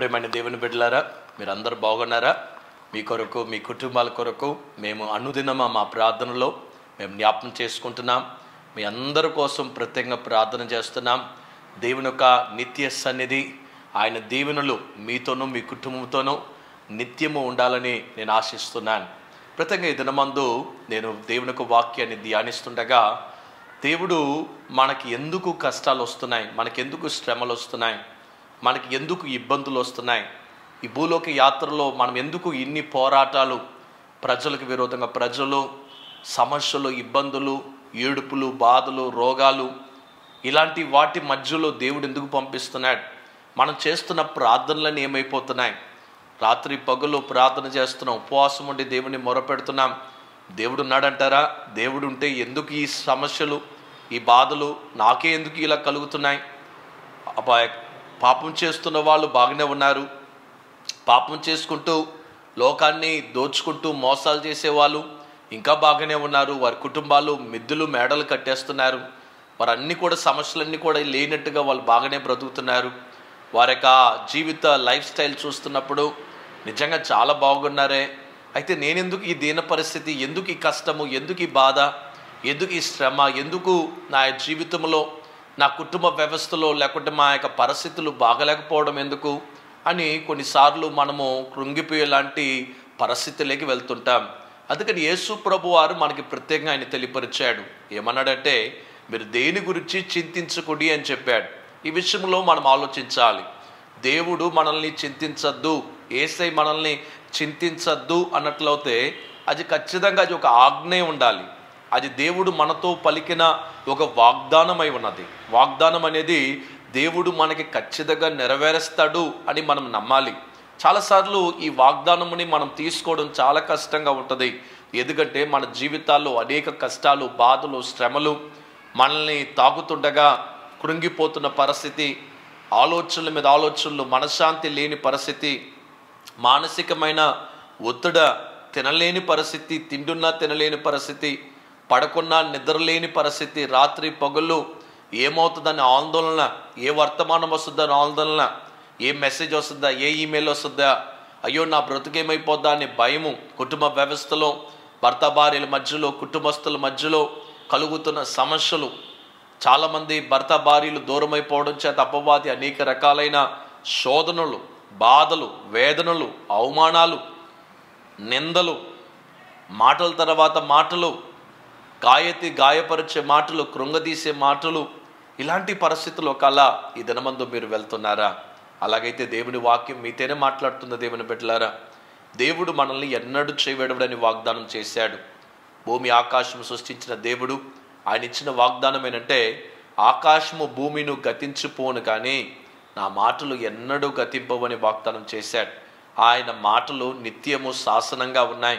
ప్రేమైన దేవుని బిడ్డలారా మీరందరూ బాగున్నారా? మీ కొరకు మీ కుటుంబాల కొరకు మేము అనుదినమా మా ప్రార్థనలో మేము జ్ఞాపకం చేసుకుంటున్నాం. మీ అందరి కోసం ప్రత్యేకంగా ప్రార్థన చేస్తున్నాం. దేవుని యొక్క నిత్య సన్నిధి ఆయన దీవెనలు మీతోనూ మీ కుటుంబంతోనూ నిత్యము ఉండాలని నేను ఆశిస్తున్నాను. ప్రత్యేకంగా ఈ దినమందు నేను దేవుని యొక్క వాక్యాన్ని ధ్యానిస్తుండగా దేవుడు మనకి ఎందుకు కష్టాలు వస్తున్నాయి మనకి ఎందుకు శ్రమలు వస్తున్నాయి మనకి ఎందుకు ఇబ్బందులు వస్తున్నాయి? ఈ భూలోక యాత్రలో మనం ఎందుకు ఇన్ని పోరాటాలు? ప్రజలకు విరోధంగా ప్రజలు సమస్యలు ఇబ్బందులు ఏడుపులు బాధలు రోగాలు ఇలాంటి వాటి మధ్యలో దేవుడు ఎందుకు పంపిస్తున్నాడు? మనం చేస్తున్న ప్రార్థనలన్నీ ఏమైపోతున్నాయి? రాత్రి పగులు ప్రార్థన చేస్తున్నాం ఉపవాసం ఉండి దేవుని మొరపెడుతున్నాం. దేవుడు ఉన్నాడంటారా? దేవుడు ఉంటే ఎందుకు ఈ సమస్యలు ఈ బాధలు నాకే ఎందుకు ఇలా కలుగుతున్నాయి? అబ్బా పాపం చేస్తున్న వాళ్ళు బాగానే ఉన్నారు. పాపం చేసుకుంటూ లోకాన్ని దోచుకుంటూ మోసాలు చేసేవాళ్ళు ఇంకా బాగానే ఉన్నారు. వారి కుటుంబాలు మిద్దులు మేడలు కట్టేస్తున్నారు. వారు కూడా సమస్యలన్నీ కూడా లేనట్టుగా వాళ్ళు బాగానే బ్రతుకుతున్నారు. వారి యొక్క జీవిత లైఫ్ స్టైల్ చూస్తున్నప్పుడు నిజంగా చాలా బాగున్నారే. అయితే నేనెందుకు ఈ దీన పరిస్థితి? ఎందుకు ఈ కష్టము? ఎందుకు ఈ బాధ? ఎందుకు ఈ శ్రమ? ఎందుకు నా జీవితంలో నా కుటుంబ వ్యవస్థలో లేకుంటే మా యొక్క పరిస్థితులు బాగలేకపోవడం ఎందుకు అని కొన్నిసార్లు మనము కృంగిపోయేలాంటి పరిస్థితులకి వెళ్తుంటాం. అందుకని యేసు ప్రభు వారు మనకి ప్రత్యేకంగా ఆయన తెలియపరిచాడు. ఏమన్నాడంటే మీరు దేని గురించి చింతించకుడి అని చెప్పాడు. ఈ విషయంలో మనం ఆలోచించాలి. దేవుడు మనల్ని చింతించద్దు. ఏసై మనల్ని చింతించద్దు అన్నట్లయితే అది ఖచ్చితంగా అది ఒక ఆజ్ఞే ఉండాలి. అది దేవుడు మనతో పలికిన ఒక వాగ్దానమై ఉన్నది. వాగ్దానం అనేది దేవుడు మనకి ఖచ్చితంగా నెరవేరుస్తాడు అని మనం నమ్మాలి. చాలాసార్లు ఈ వాగ్దానముని మనం తీసుకోవడం చాలా కష్టంగా ఉంటుంది. ఎందుకంటే మన జీవితాల్లో అనేక కష్టాలు బాధలు శ్రమలు మనల్ని తాగుతుండగా కృంగిపోతున్న పరిస్థితి ఆలోచనల మీద ఆలోచనలు మనశ్శాంతి లేని పరిస్థితి మానసికమైన ఒత్తిడ తినలేని పరిస్థితి తిండున్నా తినలేని పరిస్థితి పడకున్నా నిద్రలేని పరిస్థితి రాత్రి పగుళ్ళు ఏమవుతుందని ఆందోళన ఏ వర్తమానం వస్తుందని ఆందోళన ఏ మెసేజ్ వస్తుందా ఏ ఈమెయిల్ వస్తుందా అయ్యో నా బ్రతుకేమైపోద్దా అనే భయము కుటుంబ వ్యవస్థలో భర్త భార్యల మధ్యలో కుటుంబస్తుల మధ్యలో కలుగుతున్న సమస్యలు. చాలామంది భర్త భార్యలు దూరమైపోవడం చేత అపవాది అనేక రకాలైన శోధనలు బాధలు వేదనలు అవమానాలు నిందలు మాటల తర్వాత మాటలు గాయతి గాయపరిచే మాటలు కృంగదీసే మాటలు ఇలాంటి పరిస్థితుల్లో కల్లా ఈ దినమందు మీరు వెళ్తున్నారా? అలాగైతే దేవుని వాక్యం మీతోనే మాట్లాడుతున్న దేవుని బిడ్డలారా. దేవుడు మనల్ని ఎన్నడూ చేయవేడవడని వాగ్దానం చేశాడు. భూమి ఆకాశం సృష్టించిన దేవుడు ఆయన ఇచ్చిన వాగ్దానం ఏంటంటే ఆకాశము భూమిను గతించిపోను కానీ నా మాటలు ఎన్నడూ గతింపవని వాగ్దానం చేశాడు. ఆయన మాటలు నిత్యము శాసనంగా ఉన్నాయి.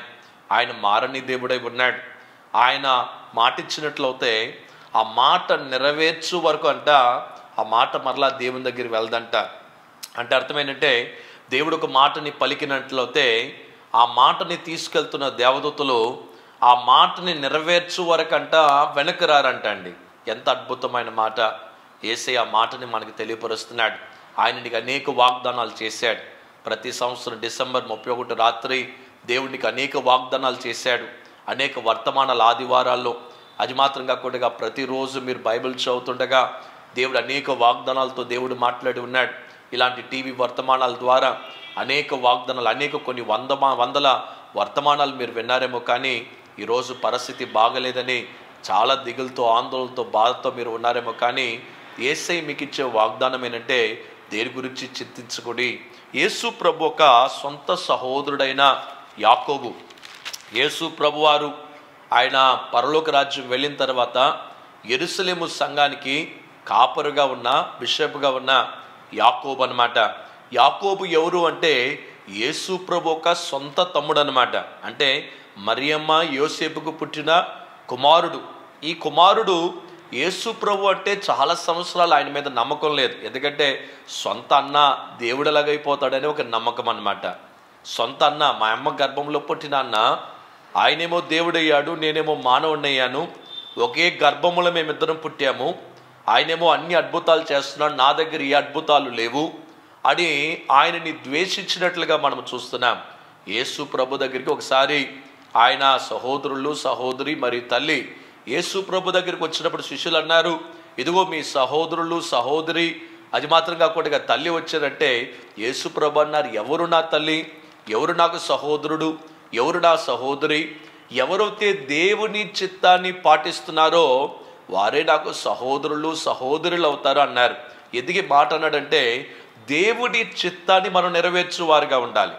ఆయన మారని దేవుడై ఉన్నాడు. ఆయన మాటిచ్చినట్లయితే ఆ మాట నెరవేర్చు వరకు అంట ఆ మాట మరలా దేవుని దగ్గర వెళ్దంట. అంటే అర్థమేంటంటే దేవుడు ఒక మాటని పలికినట్లయితే ఆ మాటని తీసుకెళ్తున్న దేవదూతలు ఆ మాటని నెరవేర్చు వరకంట వెనక్కి రారంట అండి. ఎంత అద్భుతమైన మాట. ఏసే ఆ మాటని మనకి తెలియపరుస్తున్నాడు. ఆయనకి అనేక వాగ్దానాలు చేశాడు. ప్రతి సంవత్సరం డిసెంబర్ ముప్పై ఒకటి రాత్రి దేవునికి అనేక వాగ్దానాలు చేశాడు. అనేక వర్తమానాల ఆదివారాల్లో. అది మాత్రం కాకుండా ప్రతిరోజు మీరు బైబిల్ చదువుతుండగా దేవుడు అనేక వాగ్దానాలతో దేవుడు మాట్లాడి ఉన్నాడు. ఇలాంటి టీవీ వర్తమానాల ద్వారా అనేక వాగ్దానాలు అనేక కొన్ని వంద వందల వర్తమానాలు మీరు విన్నారేమో కానీ ఈరోజు పరిస్థితి బాగలేదని చాలా దిగులతో ఆందోళనతో బాధతో మీరు ఉన్నారేమో కానీ ఏసై మీకు ఇచ్చే వాగ్దానం ఏంటంటే దేని గురించి చింతించకుడి. యేసు ప్రభు ఒక సొంత సహోదరుడైన యాకోబు. యేసు ప్రభువారు ఆయన పరలోక రాజ్యం వెళ్ళిన తర్వాత ఎరుసలేము సంఘానికి కాపరుగా ఉన్న బిషప్గా ఉన్న యాకోబు అనమాట యాకోబు ఎవరు అంటే యేసు ప్రభు ఒక సొంత తమ్ముడు అనమాట అంటే మరియమ్మ యోసేపుకు పుట్టిన కుమారుడు. ఈ కుమారుడు యేసు ప్రభు అంటే చాలా సంవత్సరాలు ఆయన మీద నమ్మకం లేదు. ఎందుకంటే సొంత అన్న దేవుడలాగైపోతాడని ఒక నమ్మకం అనమాట సొంత అన్న మా అమ్మ గర్భంలో పుట్టిన అన్న ఆయనేమో దేవుడయ్యాడు నేనేమో మానవుడయ్యాను ఒకే గర్భములో మేమిద్దరం పుట్టాము ఆయనేమో అన్ని అద్భుతాలు చేస్తున్నాడు నా దగ్గర ఏ అద్భుతాలు లేవు అని ఆయనని ద్వేషించినట్లుగా మనం చూస్తున్నాం. యేసు ప్రభు దగ్గరికి ఒకసారి ఆయన సహోదరులు సహోదరి మరియు తల్లి యేసు ప్రభు దగ్గరికి వచ్చినప్పుడు శిష్యులు అన్నారు ఇదిగో మీ సహోదరులు సహోదరి అది మాత్రం కాకుండా తల్లి వచ్చారంటే యేసు ప్రభు అన్నారు ఎవరు నా తల్లి? ఎవరు నాకు సహోదరుడు? ఎవరు నా సహోదరి? ఎవరైతే దేవుని చిత్తాన్ని పాటిస్తున్నారో వారే నాకు సహోదరులు సహోదరులు అవుతారు అన్నారు. ఎదిగి మాట అన్నాడంటే దేవుడి చిత్తాన్ని మనం నెరవేర్చువారుగా ఉండాలి.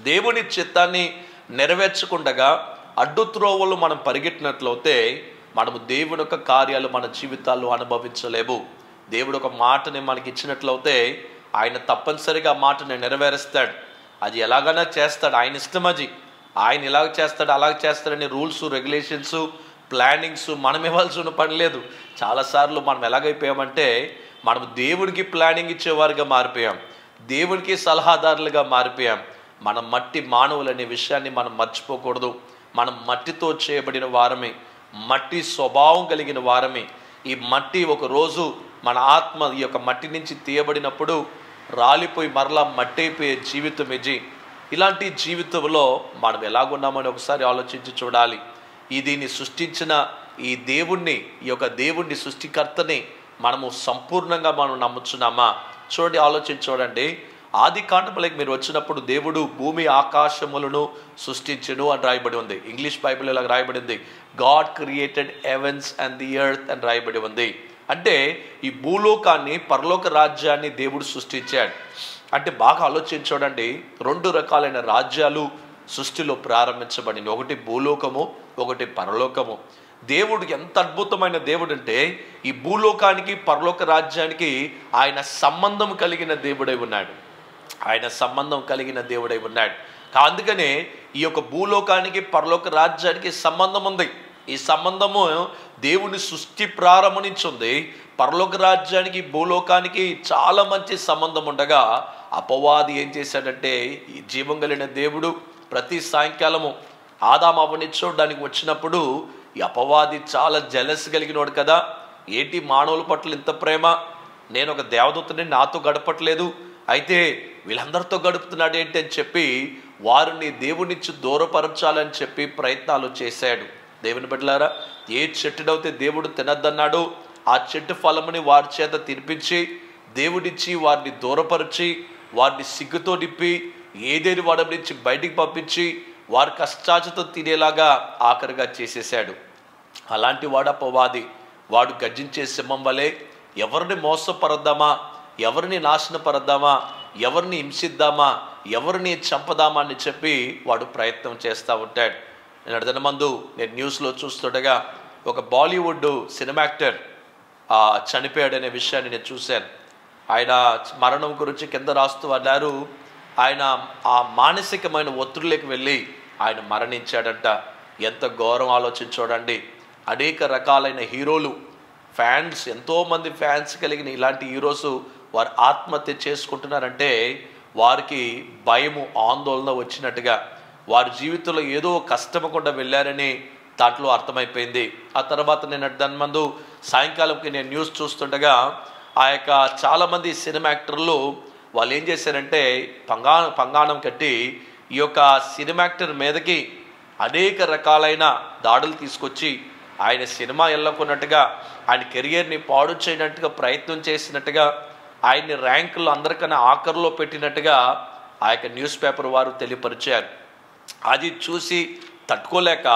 దేవుని చిత్తాన్ని నెరవేర్చకుండగా అడ్డు త్రోవలు మనం పరిగెట్టినట్లయితే మనము దేవుని యొక్క కార్యాలు మన జీవితాల్లో అనుభవించలేము. దేవుడు ఒక మాటని మనకి ఇచ్చినట్లయితే ఆయన తప్పనిసరిగా మాటని నెరవేరుస్తాడు. అది ఎలాగైనా చేస్తాడు. ఆయన ఇష్టం అది. ఆయన ఇలాగ చేస్తాడు అలాగ చేస్తాడని రూల్స్ రెగ్యులేషన్స్ ప్లానింగ్స్ మనం ఇవ్వాల్సిన పని లేదు. చాలాసార్లు మనం ఎలాగైపోయామంటే మనం దేవుడికి ప్లానింగ్ ఇచ్చేవారుగా మారిపోయాం. దేవుడికి సలహాదారులుగా మారిపోయాం. మనం మట్టి మానవులు అనే విషయాన్ని మనం మర్చిపోకూడదు. మనం మట్టితో చేయబడిన వారమే. మట్టి స్వభావం కలిగిన వారమే. ఈ మట్టి ఒక రోజు మన ఆత్మ ఈ యొక్క మట్టి నుంచి తీయబడినప్పుడు రాలిపోయి మరలా మట్టి జీవితం ఇది ఇలాంటి జీవితంలో మనం ఎలాగున్నామని ఒకసారి ఆలోచించి చూడాలి. ఈ దీన్ని సృష్టించిన ఈ దేవుణ్ణి ఈ యొక్క దేవుణ్ణి సృష్టికర్తని మనము సంపూర్ణంగా మనం నమ్ముచున్నామా? చూడండి ఆలోచించి చూడండి. ఆది కాండములకి మీరు వచ్చినప్పుడు దేవుడు భూమి ఆకాశములను సృష్టించను అని రాయబడి ఉంది. ఇంగ్లీష్ బైబిల్ ఇలా రాయబడింది God created heavens and the earth అని రాయబడి ఉంది. అంటే ఈ భూలోకాన్ని పరలోక రాజ్యాన్ని దేవుడు సృష్టించాడు. అంటే బాగా ఆలోచించి రెండు రకాలైన రాజ్యాలు సృష్టిలో ప్రారంభించబడింది ఒకటి భూలోకము ఒకటి పరలోకము. దేవుడు ఎంత అద్భుతమైన దేవుడు అంటే ఈ భూలోకానికి పరలోక రాజ్యానికి ఆయన సంబంధం కలిగిన దేవుడై ఉన్నాడు. ఆయన సంబంధం కలిగిన దేవుడై ఉన్నాడు. అందుకనే ఈ యొక్క భూలోకానికి పరలోక రాజ్యానికి సంబంధం ఉంది. ఈ సంబంధము దేవుని సృష్టి ప్రారంభం నుంచి ఉంది. పరలోక రాజ్యానికి భూలోకానికి చాలా మంచి సంబంధం ఉండగా అపవాది ఏం చేశాడంటే ఈ జీవం కలిగిన దేవుడు ప్రతి సాయంకాలము ఆదాం అవని చూడడానికి వచ్చినప్పుడు ఈ అపవాది చాలా జలస్ కలిగినోడు కదా. ఏంటి మానవుల పట్ల ఇంత ప్రేమ? నేను ఒక దేవదూతని నాతో గడపట్లేదు. అయితే వీళ్ళందరితో గడుపుతున్నాడు ఏంటి అని చెప్పి వారిని దేవునిచ్చి దూరపరచాలని చెప్పి ప్రయత్నాలు చేశాడు. దేవుని బిడ్డలారా ఏ చెట్టునైతే దేవుడు తినద్దన్నాడో ఆ చెట్టు ఫలముని వారి చేత తినిపించి దేవుడిచ్చి వారిని దూరపరిచి వారిని సిగ్గుతో నిప్పి ఏదేని వాడి నుంచి బయటికి పంపించి వారి కష్టాచతో తినేలాగా ఆఖరిగా చేసేసాడు అలాంటి వాడు అపవాది. వాడు గర్జించే సింహం వలె ఎవరిని మోసపరద్దామా? ఎవరిని నాశనపరద్దామా? ఎవరిని హింసిద్దామా? ఎవరిని చంపదామా అని చెప్పి వాడు ప్రయత్నం చేస్తూ ఉంటాడు. నేను అడిగిన మందు నేను న్యూస్లో చూస్తుండగా ఒక బాలీవుడ్ సినిమా యాక్టర్ చనిపోయాడనే విషయాన్ని నేను చూశాను. ఆయన మరణం గురించి కింద రాస్తూ అన్నారు. ఆయన ఆ మానసికమైన ఒత్తిడిలోకి వెళ్ళి ఆయన మరణించాడంట. ఎంత ఘోరం ఆలోచించోడండి అనేక రకాలైన హీరోలు ఫ్యాన్స్ ఎంతోమంది ఫ్యాన్స్ కలిగిన ఇలాంటి హీరోస్ వారు ఆత్మహత్య చేసుకుంటున్నారంటే వారికి భయము ఆందోళన వచ్చినట్టుగా వారి జీవితంలో ఏదో కష్టం కూడా వెళ్ళారని దాంట్లో అర్థమైపోయింది. ఆ తర్వాత నేను దాని మందు సాయంకాలంకి నేను న్యూస్ చూస్తుండగా ఆ యొక్క చాలామంది సినిమా యాక్టర్లు వాళ్ళు ఏం చేశారంటే పంగా పంగాణం కట్టి ఈ యొక్క సినిమా యాక్టర్ మీదకి అనేక రకాలైన దాడులు తీసుకొచ్చి ఆయన సినిమా వెళ్ళకున్నట్టుగా ఆయన కెరియర్ని పాడు చేయనట్టుగా ప్రయత్నం చేసినట్టుగా ఆయన్ని ర్యాంకులు అందరికన్నా ఆఖరిలో పెట్టినట్టుగా ఆ యొక్క న్యూస్ పేపర్ వారు తెలియపరిచారు. అది చూసి తట్టుకోలేక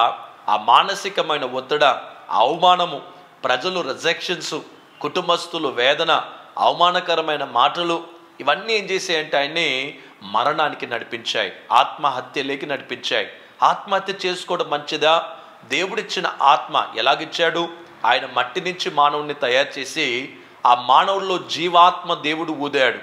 ఆ మానసికమైన ఒత్తిడ అవమానము ప్రజలు రిజెక్షన్స్ కుటుంబస్తులు వేదన అవమానకరమైన మాటలు ఇవన్నీ ఏం చేసాయంటే ఆయన్ని మరణానికి నడిపించాయి ఆత్మహత్యలోకి నడిపించాయి. ఆత్మహత్య చేసుకోవడం మంచిదా? దేవుడిచ్చిన ఆత్మ ఎలాగిచ్చాడు? ఆయన మట్టి నుంచి మానవుని తయారు చేసి ఆ మానవుల్లో జీవాత్మ దేవుడు ఊదాడు.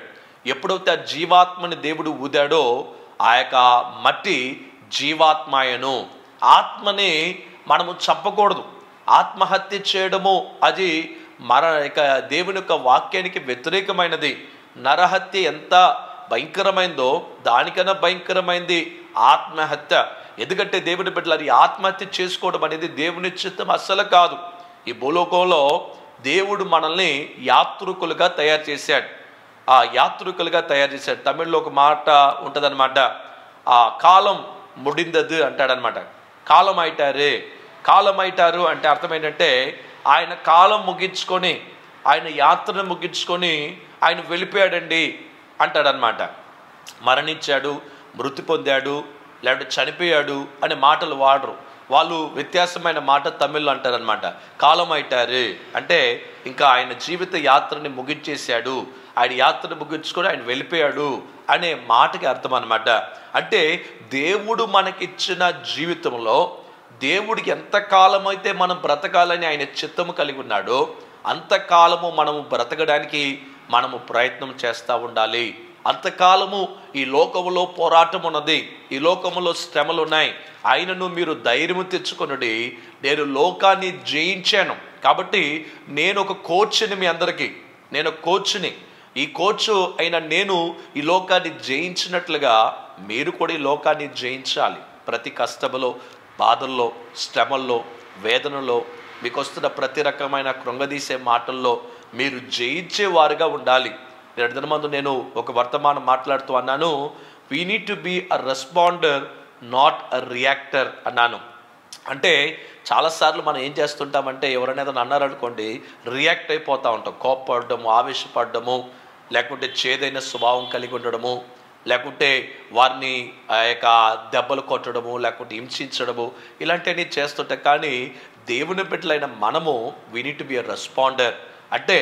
ఎప్పుడైతే ఆ జీవాత్మని దేవుడు ఊదాడో ఆ యొక్క మట్టి జీవాత్మాయను. ఆత్మని మనము చంపకూడదు. ఆత్మహత్య చేయడము అది మర ఇక దేవుని యొక్క వాక్యానికి వ్యతిరేకమైనది. నరహత్య ఎంత భయంకరమైందో దానికన్నా భయంకరమైంది ఆత్మహత్య. ఎందుకంటే దేవుని బిడ్డలారు అది ఆత్మహత్య చేసుకోవడం అనేది దేవుని చిత్తం అస్సలు కాదు. ఈ భూలోకంలో దేవుడు మనల్ని యాత్రికులుగా తయారు చేశాడు. ఆ యాత్రికులుగా తయారు చేశాడు. తమిళ్ళో ఒక మాట ఉంటుందన్నమాట. ఆ కాలం ముడిందదు అంటాడనమాట. కాలం అయిటారు కాలం అయిటారు అంటే అర్థం ఏంటంటే ఆయన కాలం ముగించుకొని ఆయన యాత్రను ముగించుకొని ఆయన వెళ్ళిపోయాడండి అంటాడనమాట. మరణించాడు మృతి పొందాడు లేదంటే చనిపోయాడు అనే మాటలు వాడరు. వాళ్ళు వ్యత్యాసమైన మాట తమిళ్ళో అంటారనమాట. కాలం అయిటారు అంటే ఇంకా ఆయన జీవిత యాత్రని ముగించేశాడు. ఆయన యాత్రను ముగించుకొని ఆయన వెళ్ళిపోయాడు అనే మాటకి అర్థం అనమాట అంటే దేవుడు మనకిచ్చిన జీవితంలో దేవుడికి ఎంతకాలం అయితే మనం బ్రతకాలని ఆయన చిత్తము కలిగి ఉన్నాడో అంతకాలము మనము బ్రతకడానికి మనము ప్రయత్నం చేస్తూ ఉండాలి. అంతకాలము ఈ లోకములో పోరాటం ఉన్నది ఈ లోకములో శ్రమలు ఉన్నాయి ఆయనను మీరు ధైర్యం తెచ్చుకొనుడి. నేను లోకాన్ని జయించాను. కాబట్టి నేను ఒక కోచ్ని మీ అందరికీ నేను ఒక కోచ్ని ఈ కోచ్ అయిన నేను ఈ లోకాన్ని జయించినట్లుగా మీరు కూడా ఈ లోకాన్ని జయించాలి. ప్రతి కష్టములో బాధల్లో శ్రమల్లో వేదనలో మీకు వస్తున్న ప్రతి రకమైన కృంగదీసే మాటల్లో మీరు జయించే వారుగా ఉండాలి. రెండు మందు నేను ఒక వర్తమానం మాట్లాడుతూ అన్నాను we need to be a responder not a reactor అన్నాను. అంటే చాలాసార్లు మనం ఏం చేస్తుంటామంటే ఎవరైనా ఏదైనా అన్నారనుకోండి రియాక్ట్ అయిపోతూ ఉంటాం. కోప్పడము ఆవేశపడము లేకుంటే చేదైన స్వభావం కలిగి ఉండడము లేకుంటే వారిని ఆ యొక్క దెబ్బలు కొట్టడము లేకుంటే హింసించడము ఇలాంటివన్నీ చేస్తుంటాం కానీ దేవుని బిడ్డలైన మనము వీ నీడ్ బి రెస్పాండర్ అంటే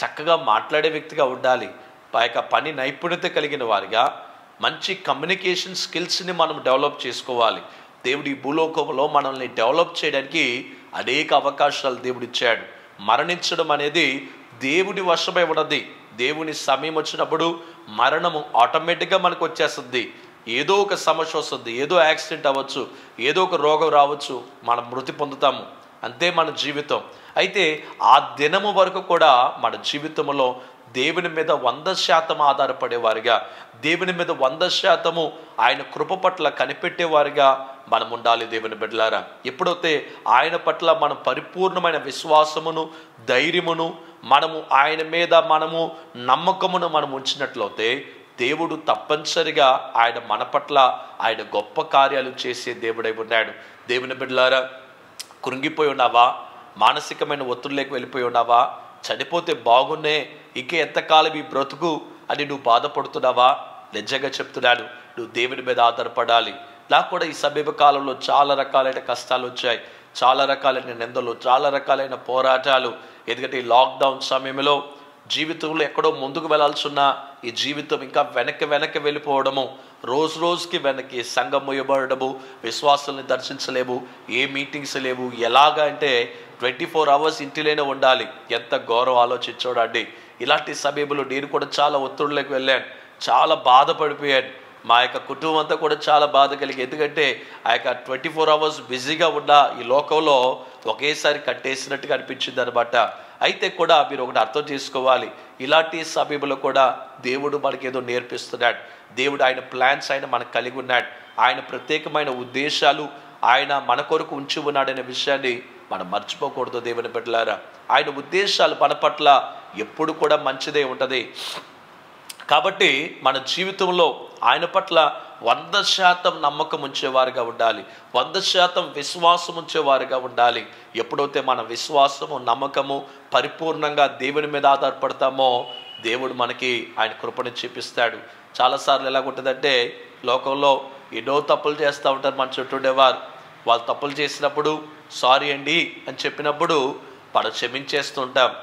చక్కగా మాట్లాడే వ్యక్తిగా ఉండాలి. ఆ యొక్క పని నైపుణ్యత కలిగిన వారిగా మంచి కమ్యూనికేషన్ స్కిల్స్ని మనం డెవలప్ చేసుకోవాలి. దేవుడి భూలోకంలో మనల్ని డెవలప్ చేయడానికి అనేక అవకాశాలు దేవుడిచ్చాడు మరణించడం అనేది దేవుడి వశమై ఉన్నది. దేవుని సమయం వచ్చినప్పుడు మరణము ఆటోమేటిక్గా మనకు వచ్చేస్తుంది. ఏదో ఒక సమస్య వస్తుంది ఏదో యాక్సిడెంట్ అవ్వచ్చు ఏదో ఒక రోగం రావచ్చు మనం మృతి పొందుతాము. అంతే మన జీవితం. అయితే ఆ దినము వరకు కూడా మన జీవితంలో దేవుని మీద వంద శాతం ఆధారపడేవారిగా దేవుని మీద వంద శాతము ఆయన కృప పట్ల కనిపెట్టేవారిగా మనం ఉండాలి దేవుని బిడ్డలారా. ఎప్పుడైతే ఆయన పట్ల మనం పరిపూర్ణమైన విశ్వాసమును ధైర్యమును మనము ఆయన మీద మనము నమ్మకమును మనం ఉంచినట్లయితే దేవుడు తప్పనిసరిగా ఆయన మన పట్ల ఆయన గొప్ప కార్యాలు చేసే దేవుడై ఉన్నాడు. దేవుని బిడ్డలారా కృంగిపోయి ఉన్నావా? మానసికమైన ఒత్తిడిలోకి వెళ్ళిపోయి ఉన్నావా? చనిపోతే బాగున్నే ఇంకే ఎంతకాలం ఈ బ్రతుకు అని నువ్వు బాధపడుతున్నావా? నిజంగా చెప్తున్నాను నువ్వు దేవుని మీద ఆధారపడాలి. నాకు కూడా ఈ సమీప కాలంలో చాలా రకాలైన కష్టాలు వచ్చాయి. చాలా రకాలైన నిందలు చాలా రకాలైన పోరాటాలు. ఎందుకంటే ఈ లాక్డౌన్ సమయంలో జీవితంలో ఎక్కడో ముందుకు వెళ్ళాల్సిన ఈ జీవితం ఇంకా వెనక్కి వెనక్కి వెళ్ళిపోవడము రోజు రోజుకి వెనక్కి సంఘం మొయ్యబడము విశ్వాసాలను దర్శించలేము ఏ మీటింగ్స్ లేవు ఎలాగా అంటే ట్వంటీ ఫోర్ అవర్స్ ఇంటిలోనే ఉండాలి. ఎంత గౌరవం ఆలోచించోడండి. ఇలాంటి సమయంలో నేను కూడా చాలా ఒత్తిడిలోకి వెళ్ళాను. చాలా బాధపడిపోయాను. మా యొక్క కుటుంబం అంతా కూడా చాలా బాధ కలిగి ఎందుకంటే ఆ యొక్క ట్వంటీ ఫోర్ అవర్స్ బిజీగా ఉన్న ఈ లోకంలో ఒకేసారి కట్టేసినట్టుగా అనిపించింది అనమాట అయితే కూడా మీరు ఒకటి అర్థం చేసుకోవాలి. ఇలాంటి సమయంలో కూడా దేవుడు మనకి ఏదో నేర్పిస్తున్నాడు. దేవుడు ఆయన ప్లాన్స్ ఆయన మనకు కలిగి ఉన్నాడు. ఆయన ప్రత్యేకమైన ఉద్దేశాలు ఆయన మన కొరకు ఉంచి ఉన్నాడనే విషయాన్ని మనం మర్చిపోకూడదు దేవుని బిడ్డలారా. ఆయన ఉద్దేశాలు మన పట్ల ఎప్పుడు కూడా మంచిదే ఉంటుంది. కాబట్టి మన జీవితంలో ఆయన పట్ల వంద శాతం నమ్మకం ఉంచేవారుగా ఉండాలి. వంద శాతం విశ్వాసం ఉంచేవారుగా ఉండాలి. ఎప్పుడైతే మన విశ్వాసము నమ్మకము పరిపూర్ణంగా దేవుని మీద ఆధారపడతామో దేవుడు మనకి ఆయన కృపను చూపిస్తాడు. చాలాసార్లు ఎలాగుంటుందంటే లోకంలో ఎన్నో తప్పులు చేస్తూ ఉంటారు మన చుట్టూ ఉండేవారు. వాళ్ళు తప్పులు చేసినప్పుడు సారీ అండి అని చెప్పినప్పుడు మనం క్షమించేస్తుంటాం.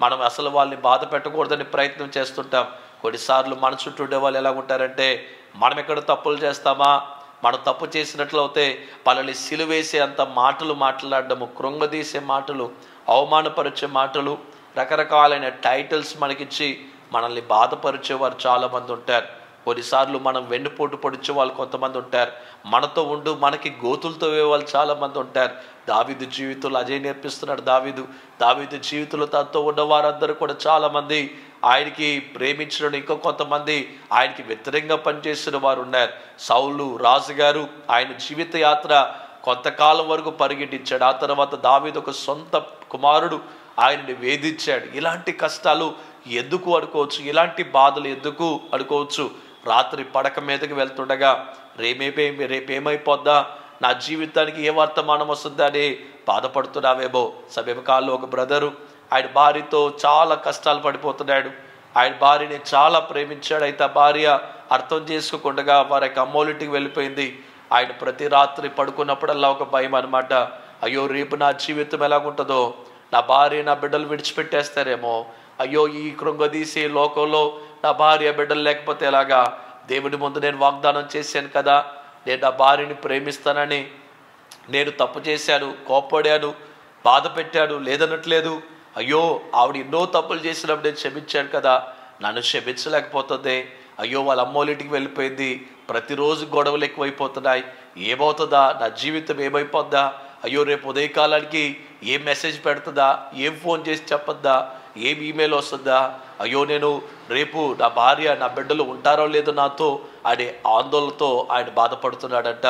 మనం అసలు వాళ్ళని బాధ పెట్టకూడదని ప్రయత్నం చేస్తుంటాం. కొన్నిసార్లు మన చుట్టూ ఉండే వాళ్ళు ఎలా ఉంటారంటే మనం ఎక్కడ తప్పులు చేస్తామా? మనం తప్పు చేసినట్లు అయితే వాళ్ళని సిలువేసే అంత మాటలు మాట్లాడడము కృంగదీసే మాటలు అవమానపరిచే మాటలు రకరకాలైన టైటిల్స్ మనకిచ్చి మనల్ని బాధపరిచేవారు చాలామంది ఉంటారు. కొన్నిసార్లు మనం వెన్నుపోటు పొడిచే వాళ్ళు కొంతమంది ఉంటారు. మనతో ఉండు మనకి గోతులతో వాళ్ళు చాలామంది ఉంటారు. దావిదు జీవితంలో అజయ్ నేర్పిస్తున్నాడు దావిదు. దావిదు జీవితంలో తనతో ఉన్న వారందరూ కూడా చాలామంది ఆయనకి ప్రేమించడం ఇంకా కొంతమంది ఆయనకి వ్యతిరేకంగా పనిచేసిన వారు ఉన్నారు. సౌలు రాజుగారు ఆయన జీవిత యాత్ర కొంతకాలం వరకు పరిగెట్టించాడు. ఆ తర్వాత దావీదు ఒక సొంత కుమారుడు ఆయనని వేధించాడు. ఇలాంటి కష్టాలు ఎందుకు అనుకోవచ్చు? ఇలాంటి బాధలు ఎందుకు అనుకోవచ్చు? రాత్రి పడక మీదకి వెళ్తుండగా రేమేపే రేపేమైపోద్దా నా జీవితానికి ఏ వర్తమానం వస్తుందా అని బాధపడుతున్నావేమో. సమీపకాలంలో ఒక బ్రదరు ఆయన భార్యతో చాలా కష్టాలు పడిపోతున్నాడు. ఆయన భార్యని చాలా ప్రేమించాడు. అయితే ఆ భార్య అర్థం చేసుకోకుండా వారి యొక్క అమ్మోలింటికి వెళ్ళిపోయింది. ఆయన ప్రతి రాత్రి పడుకున్నప్పుడల్లా ఒక భయం అనమాట అయ్యో రేపు నా జీవితం ఎలాగుంటుందో? నా భార్య నా బిడ్డలు విడిచిపెట్టేస్తారేమో? అయ్యో ఈ కృంగదీసి లోకంలో నా భార్య బిడ్డలు లేకపోతే ఎలాగా? దేవుడి ముందు నేను వాగ్దానం చేశాను కదా. నేను నా భార్యని ప్రేమిస్తానని నేను తప్పు చేశాను కోప్పడాను బాధ పెట్టాను లేదనట్లేదు. అయ్యో ఆవిడ ఎన్నో తప్పులు చేసినప్పుడు నేను క్షమించాను కదా. నన్ను క్షమించలేకపోతుంది. అయ్యో వాళ్ళ అమ్మోలింటికి వెళ్ళిపోయింది. ప్రతిరోజు గొడవలు ఎక్కువైపోతున్నాయి. ఏమవుతుందా? నా జీవితం ఏమైపోద్దా? అయ్యో రేపు ఉదయకాలానికి ఏం మెసేజ్ పెడుతుందా? ఏం ఫోన్ చేసి చెప్పద్దా? ఏం ఈమెయిల్ వస్తుందా? అయ్యో నేను రేపు నా భార్య నా బిడ్డలు ఉంటారో లేదో నాతో అనే ఆందోళనతో ఆయన బాధపడుతున్నాడంట.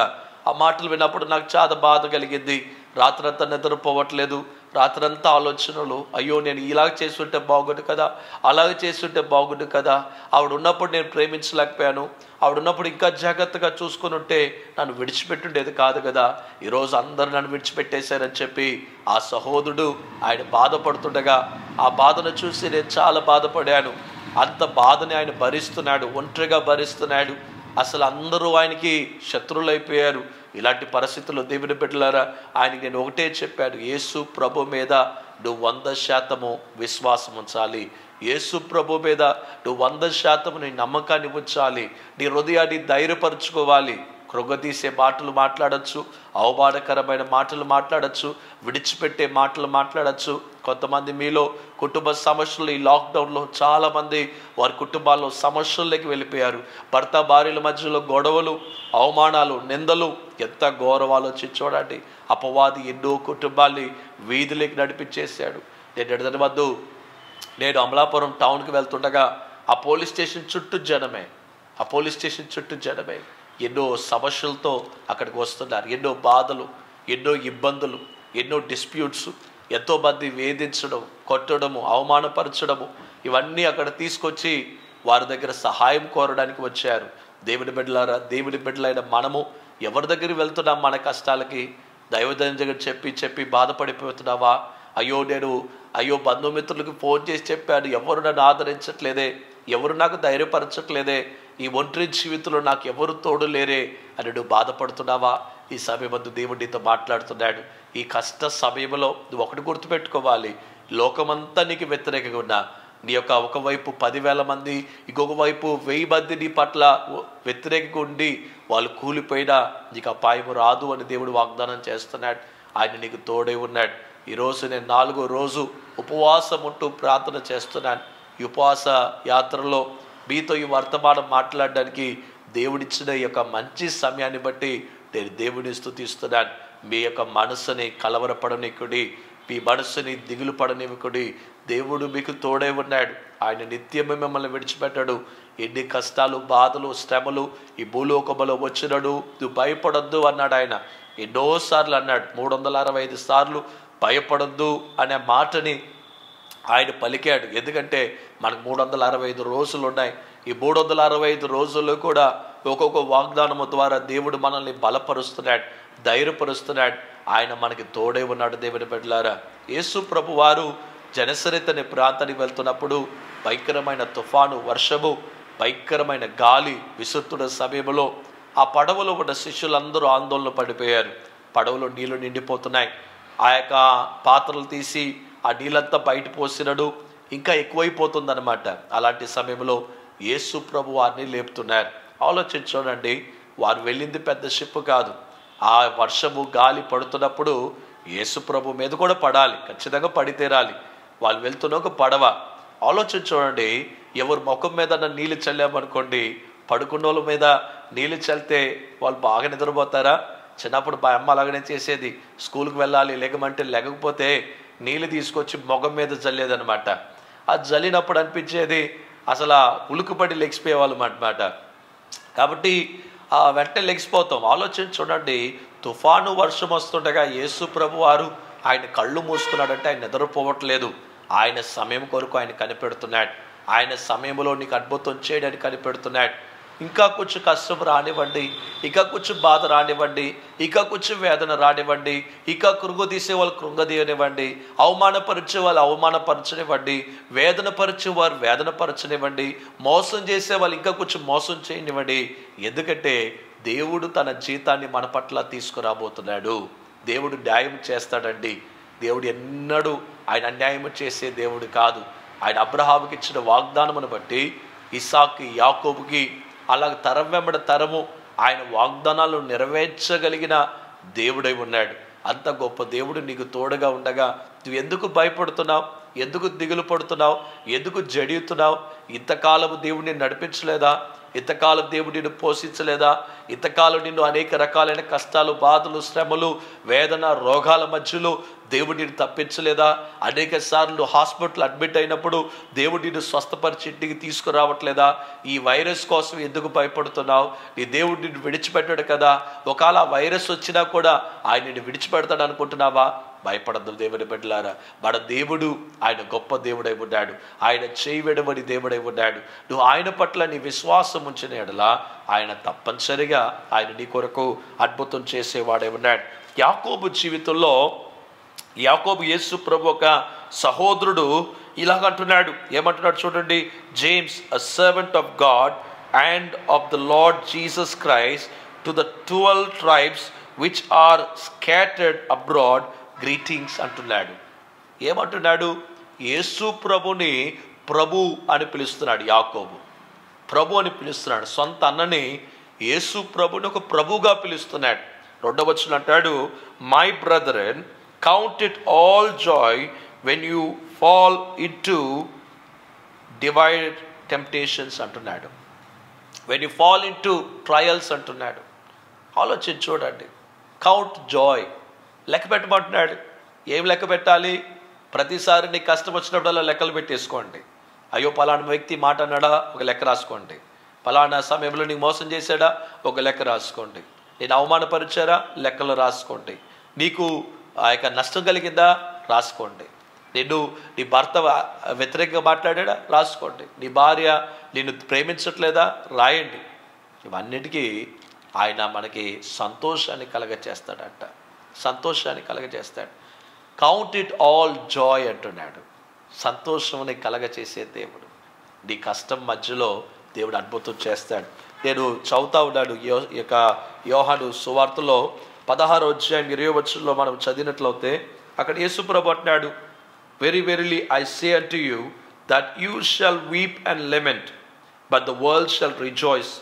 ఆ మాటలు విన్నప్పుడు నాకు చాలా బాధ కలిగింది. రాత్రంతా నిద్రపోవట్లేదు. రాత్రంతా ఆలోచనలు అయ్యో నేను ఇలాగ చేస్తుంటే బాగుండు కదా అలాగ చేస్తుంటే బాగుండు కదా ఆవిడ ఉన్నప్పుడు నేను ప్రేమించలేకపోయాను ఆవిడ ఉన్నప్పుడు ఇంకా జాగ్రత్తగా చూసుకుని ఉంటే నన్ను విడిచిపెట్టుండేది కాదు కదా ఈరోజు అందరు నన్ను విడిచిపెట్టేశారని చెప్పి ఆ సహోదరుడు ఆయన బాధపడుతుండగా ఆ బాధను చూసి నేను చాలా బాధపడాను. అంత బాధని ఆయన భరిస్తున్నాడు ఒంటరిగా భరిస్తున్నాడు. అసలు అందరూ ఆయనకి శత్రువులైపోయారు. ఇలాంటి పరిస్థితుల్లో దేవుని బిడ్డలారా ఆయనకి నేను ఒకటే చెప్పాను యేసు ప్రభు మీద నువ్వు వంద శాతము విశ్వాసం ఉంచాలి. యేసు ప్రభు మీద నువ్వు వంద శాతము నీ నమ్మకాన్ని ఉంచాలి. నీ హృదయాన్ని ధైర్యపరచుకోవాలి. కృంగతీసే మాటలు మాట్లాడచ్చు అవమానకరమైన మాటలు మాట్లాడచ్చు విడిచిపెట్టే మాటలు మాట్లాడచ్చు. కొంతమంది మీలో కుటుంబ సమస్యలు ఈ లాక్డౌన్లో చాలామంది వారి కుటుంబాల్లో సమస్యల్లోకి వెళ్ళిపోయారు. భర్త భార్యల మధ్యలో గొడవలు అవమానాలు నిందలు ఎంత గౌరవాలు వచ్చి చూడండి. అపవాది ఎన్నో కుటుంబాల్ని వీధిలోకి నడిపించేశాడు. నేను ఎడదని వద్దు. నేను అమలాపురం టౌన్కి వెళ్తుండగా ఆ పోలీస్ స్టేషన్ చుట్టూ జనమే. ఆ పోలీస్ స్టేషన్ చుట్టూ జనమే. ఎన్నో సమస్యలతో అక్కడికి వస్తున్నారు. ఎన్నో బాధలు ఎన్నో ఇబ్బందులు ఎన్నో డిస్ప్యూట్స్ ఎంతోమంది వేధించడం కొట్టడము అవమానపరచడము ఇవన్నీ అక్కడ తీసుకొచ్చి వారి దగ్గర సహాయం కోరడానికి వచ్చారు. దేవుని బిడ్డలారా దేవుని బిడ్డలైన మనము ఎవరి దగ్గరికి వెళ్తున్నాం మన కష్టాలకి? దైవదైన దగ్గర చెప్పి చెప్పి బాధపడిపోతున్నావా? అయ్యో నేను అయ్యో బంధుమిత్రులకు ఫోన్ చేసి చెప్పాను. ఎవరు నన్ను ఆదరించట్లేదే? ఎవరు నాకు ధైర్యపరచట్లేదే? ఈ ఒంటరి జీవితంలో నాకు ఎవరు తోడు లేరే అని నువ్వు బాధపడుతున్నావా? ఈ సమయమందు దేవుడు నీతో మాట్లాడుతున్నాడు. ఈ కష్ట సమయంలో నువ్వు ఒకటి గుర్తుపెట్టుకోవాలి. లోకమంతా నీకు వ్యతిరేకంగా ఉన్నా. నీ యొక్క ఒకవైపు పదివేల మంది ఇంకొక వైపు వెయ్యి మంది నీ పట్ల వ్యతిరేకంగా ఉండి వాళ్ళు కూలిపోయినా నీకు అపాయం రాదు అని దేవుడు వాగ్దానం చేస్తున్నాడు. ఆయన నీకు తోడే ఉన్నాడు. ఈరోజు నేను నాలుగో రోజు ఉపవాసం ఉంటూ ప్రార్థన చేస్తున్నాను. ఈ ఉపవాస యాత్రలో మీతో ఈ వర్తమానం మాట్లాడడానికి దేవుడిచ్చిన ఈ యొక్క మంచి సమయాన్ని బట్టి నేను దేవుని స్థుతిస్తున్నాను. మీ యొక్క మనసుని కలవరపడనికుడి మీ మనసుని దిగులు పడనివ్వకుడి దేవుడు మీకు తోడే ఉన్నాడు. ఆయన నిత్యమే మిమ్మల్ని విడిచిపెట్టాడు. ఎన్ని కష్టాలు బాధలు శ్రమలు ఈ భూలోకములో వచ్చినడు. నువ్వు భయపడొద్దు అన్నాడు ఆయన. ఎన్నోసార్లు అన్నాడు. మూడు వందల అరవై ఐదు సార్లు భయపడొద్దు అనే మాటని ఆయన పలికాడు. ఎందుకంటే మనకు మూడు వందల అరవై ఐదు రోజులు ఉన్నాయి ఈ మూడు వందల అరవై ఐదు రోజుల్లో కూడా ఒక్కొక్క వాగ్దానము ద్వారా దేవుడు మనల్ని బలపరుస్తున్నాడు ధైర్యపరుస్తున్నాడు. ఆయన మనకి తోడే ఉన్నాడు దేవుని బిడ్డలారా. యేసు ప్రభు వారు జనసరిత అనే ప్రాంతానికి వెళ్తున్నప్పుడు భయంకరమైన తుఫాను వర్షము భయంకరమైన గాలి విసుత్తుడ సమయంలో ఆ పడవలో ఉన్న శిష్యులందరూ ఆందోళన పడిపోయారు. పడవలో నీళ్ళు నిండిపోతున్నాయి. ఆ యొక్క పాత్రలు తీసి ఆ నీళ్ళంతా బయట పోసినడు. ఇంకా ఎక్కువైపోతుందన్నమాట. అలాంటి సమయంలో యేసు ప్రభు వారిని లేపుతున్నారు. ఆలోచించండి వారు వెళ్ళింది పెద్ద షిప్ కాదు. ఆ వర్షము గాలి పడుతున్నప్పుడు యేసు ప్రభు మీద కూడా పడాలి. ఖచ్చితంగా పడి తీరాలి. వాళ్ళు వెళ్తున్న ఒక పడవ. ఆలోచించండి చూడండి ఎవరు ముఖం మీద నీళ్ళు చల్లామనుకోండి పడుకున్న వాళ్ళ మీద నీళ్ళు చల్లితే వాళ్ళు బాగా నిద్రపోతారా? చిన్నప్పుడు మా అమ్మ అలాగనే చేసేది. స్కూల్కి వెళ్ళాలి లేకమంటే లేకపోతే నీళ్ళు తీసుకొచ్చి మొగం మీద చల్లేదనమాట ఆ జల్లినప్పుడు అనిపించేది. అసలు ఆ ఉలుకుపడి లెగిసిపోయేవాళ్ళం అనమాట కాబట్టి ఆ వెంటనే లెగిసిపోతాం. ఆలోచన చూడండి తుఫాను వర్షం వస్తుండగా యేసు ప్రభు వారు ఆయన కళ్ళు మూసుకున్నాడంటే ఆయన నిద్రపోవట్లేదు. ఆయన సమయం కొరకు ఆయన కనిపెడుతున్నాడు. ఆయన సమయంలో నీకు అద్భుతం చేయడానికి కనిపెడుతున్నాడు. ఇంకా కొంచెం కష్టం రానివ్వండి ఇక కొంచెం బాధ రానివ్వండి ఇక కొంచెం వేదన రానివ్వండి ఇక కృంగదీసే వాళ్ళు కృంగదీయనివ్వండి అవమానపరిచే వాళ్ళు అవమానపరచనివ్వండి వేదన పరిచే వారు వేదన పరచనివ్వండి మోసం చేసే వాళ్ళు ఇంకా కొంచెం మోసం చేయనివ్వండి. ఎందుకంటే దేవుడు తన జీతాన్ని మన పట్ల తీసుకురాబోతున్నాడు. దేవుడు న్యాయం చేస్తాడండి. దేవుడు ఎన్నడూ ఆయన అన్యాయం చేసే దేవుడు కాదు. ఆయన అబ్రహాముకి ఇచ్చిన వాగ్దానమును బట్టి ఇసాక్కి యాకోబుకి అలాగ తరం వెంబడి తరము ఆయన వాగ్దానాలు నెరవేర్చగలిగిన దేవుడై ఉన్నాడు. అంత గొప్ప దేవుడు నీకు తోడుగా ఉండగా నువ్వు ఎందుకు భయపడుతున్నావు? ఎందుకు దిగులు పడుతున్నావు? ఎందుకు జడియుతున్నావు? ఇంతకాలము దేవుడిని నడిపించలేదా? ఇంతకాలం దేవుడు నిన్ను పోషించలేదా? ఇంతకాలం నిన్ను అనేక రకాలైన కష్టాలు బాధలు శ్రమలు వేదన రోగాల మధ్యలో దేవుడు నిన్ను తప్పించలేదా? అనేక సార్లు హాస్పిటల్ అడ్మిట్ అయినప్పుడు దేవుడు నిన్ను స్వస్థపరిచి ఇంటికి తీసుకురావట్లేదా? ఈ వైరస్ కోసం ఎందుకు భయపడుతున్నావు? నీ దేవుడు నిన్ను విడిచిపెట్టాడు కదా. ఒకవేళ వైరస్ వచ్చినా కూడా ఆయన నిన్ను విడిచిపెడతాడు అనుకుంటున్నావా? భయపడద్దు దేవుని బిడ్డలారా. మన దేవుడు ఆయన గొప్ప దేవుడై ఉన్నాడు. ఆయన చేయబడమని దేవుడై ఉన్నాడు. నువ్వు ఆయన పట్ల నీ విశ్వాసం ఉంచిన ఎడలా ఆయన తప్పనిసరిగా ఆయన నీ కొరకు అద్భుతం చేసేవాడై ఉన్నాడు. యాకోబు జీవితంలో యాకోబు యేసు ప్రభు ఒక సహోదరుడు ఇలాగంటున్నాడు ఏమంటున్నాడు చూడండి. James a servant of God and of the Lord Jesus Christ to the twelve tribes which are scattered abroad greetings అంటున్నాడు. ఏమంటున్నాడు? యేసు ప్రభుని ప్రభు అని పిలుస్తున్నాడు యాకోబు. ప్రభు అని పిలుస్తున్నాడు. సొంత అన్నని యేసు ప్రభుని ఒక ప్రభుగా పిలుస్తున్నాడు. రెండవ వచ్చిన అంటాడు my brother count it all joy when you fall into divide temptations అంటున్నాడు. When you fall into trials అంటున్నాడు. ఆలోచించి చూడండి. కౌంట్ జాయ్ లెక్క పెట్టమంటున్నాడు. ఏం లెక్క పెట్టాలి? ప్రతిసారి నీకు కష్టం వచ్చినప్పుడల్లా లెక్కలు పెట్టేసుకోండి. అయ్యో పలానా వ్యక్తి మాట అన్నాడా? ఒక లెక్క రాసుకోండి. పలానా సమయంలో నీకు మోసం చేశాడా? ఒక లెక్క రాసుకోండి. నేను అవమానపరిచారా? లెక్కలు రాసుకోండి. నీకు ఆ యొక్క నష్టం కలిగిందా? రాసుకోండి. నిన్ను నీ భర్త వ్యతిరేకంగా మాట్లాడా రాసుకోండి. నీ భార్య నిన్ను ప్రేమించట్లేదా? రాయండి. ఇవన్నిటికీ ఆయన మనకి సంతోషాన్ని కలగచేస్తాడట. సంతోషాన్ని కలగజేస్తాడు. కౌంట్ ఇట్ ఆల్ జాయ్ అంటున్నాడు. సంతోషంని కలగచేసే దేవుడు. నీ కష్టం మధ్యలో దేవుడు అద్భుతం చేస్తాడు. నేను చదువుతా ఉన్నాడు యో యొక్క యోహాను సువార్తలో పదహారు అధ్యాయం ఇరవై వచ్చంలో మనం చదివినట్లయితే అక్కడ యేసుప్రభు అంటున్నాడు very verily I say to you that you shall weep and lament but the world shall rejoice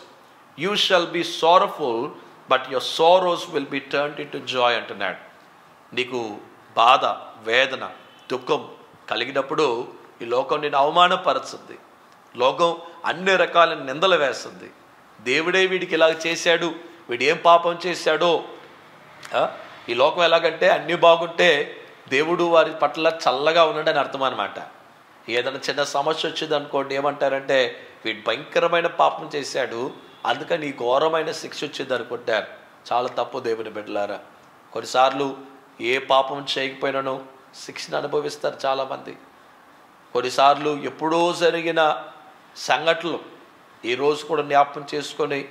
you shall be sorrowful but your sorrows will be turn into joy అంటున్నాడు నీకు బాధ వేదన దుఃఖం కలిగినప్పుడు ఈ లోకం నేను అవమానపరుస్తుంది. లోకం అన్ని రకాల నిందలు వేస్తుంది. దేవుడే వీడికి ఇలాగ చేశాడు వీడు ఏం పాపం చేశాడో ఈ లోకం ఎలాగంటే అన్నీ బాగుంటే దేవుడు వారి పట్ల చల్లగా ఉన్నాడని అర్థం అనమాట ఏదైనా చిన్న సమస్య వచ్చింది అనుకోండి ఏమంటారంటే వీడు భయంకరమైన పాపం చేశాడు అందుకని ఈ ఘోరమైన శిక్ష వచ్చింది అనుకుంటారు చాలా తప్పు దేవుని బిడ్డలారా. కొన్నిసార్లు ఏ పాపం చేయకపోయినానో శిక్షను అనుభవిస్తారు చాలామంది. కొన్నిసార్లు ఎప్పుడో జరిగిన సంఘటనలు ఈరోజు కూడా జ్ఞాపకం చేసుకొని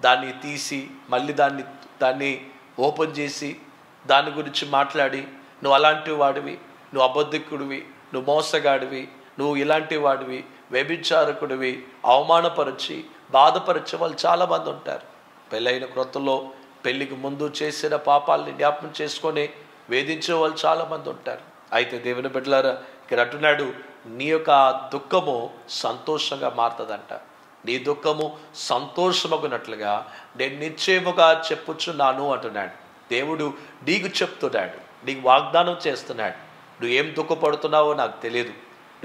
దాన్ని తీసి మళ్ళీ దాన్ని దాన్ని ఓపెన్ చేసి దాని గురించి మాట్లాడి నువ్వు అలాంటి వాడివి నువ్వు అబద్ధికుడివి నువ్వు మోసగాడివి నువ్వు ఇలాంటి వాడివి వ్యభిచారకుడివి అవమానపరిచి బాధపరిచే వాళ్ళు చాలామంది ఉంటారు. పెళ్ళైన క్రొత్తలో పెళ్ళికి ముందు చేసిన పాపాలని జ్ఞాపకం చేసుకొని వేధించే వాళ్ళు చాలామంది ఉంటారు. అయితే దేవుని బిడ్డలారా ఇక్కడ అంటున్నాడు నీ యొక్క దుఃఖము సంతోషంగా మారుతుందంట. నీ దుఃఖము సంతోషమగునట్లుగా నేను నిశ్చయముగా చెప్పుచున్నాను అంటున్నాడు. దేవుడు నీకు చెప్తున్నాడు నీకు వాగ్దానం చేస్తున్నాడు. నువ్వు ఏం దుఃఖపడుతున్నావో నాకు తెలియదు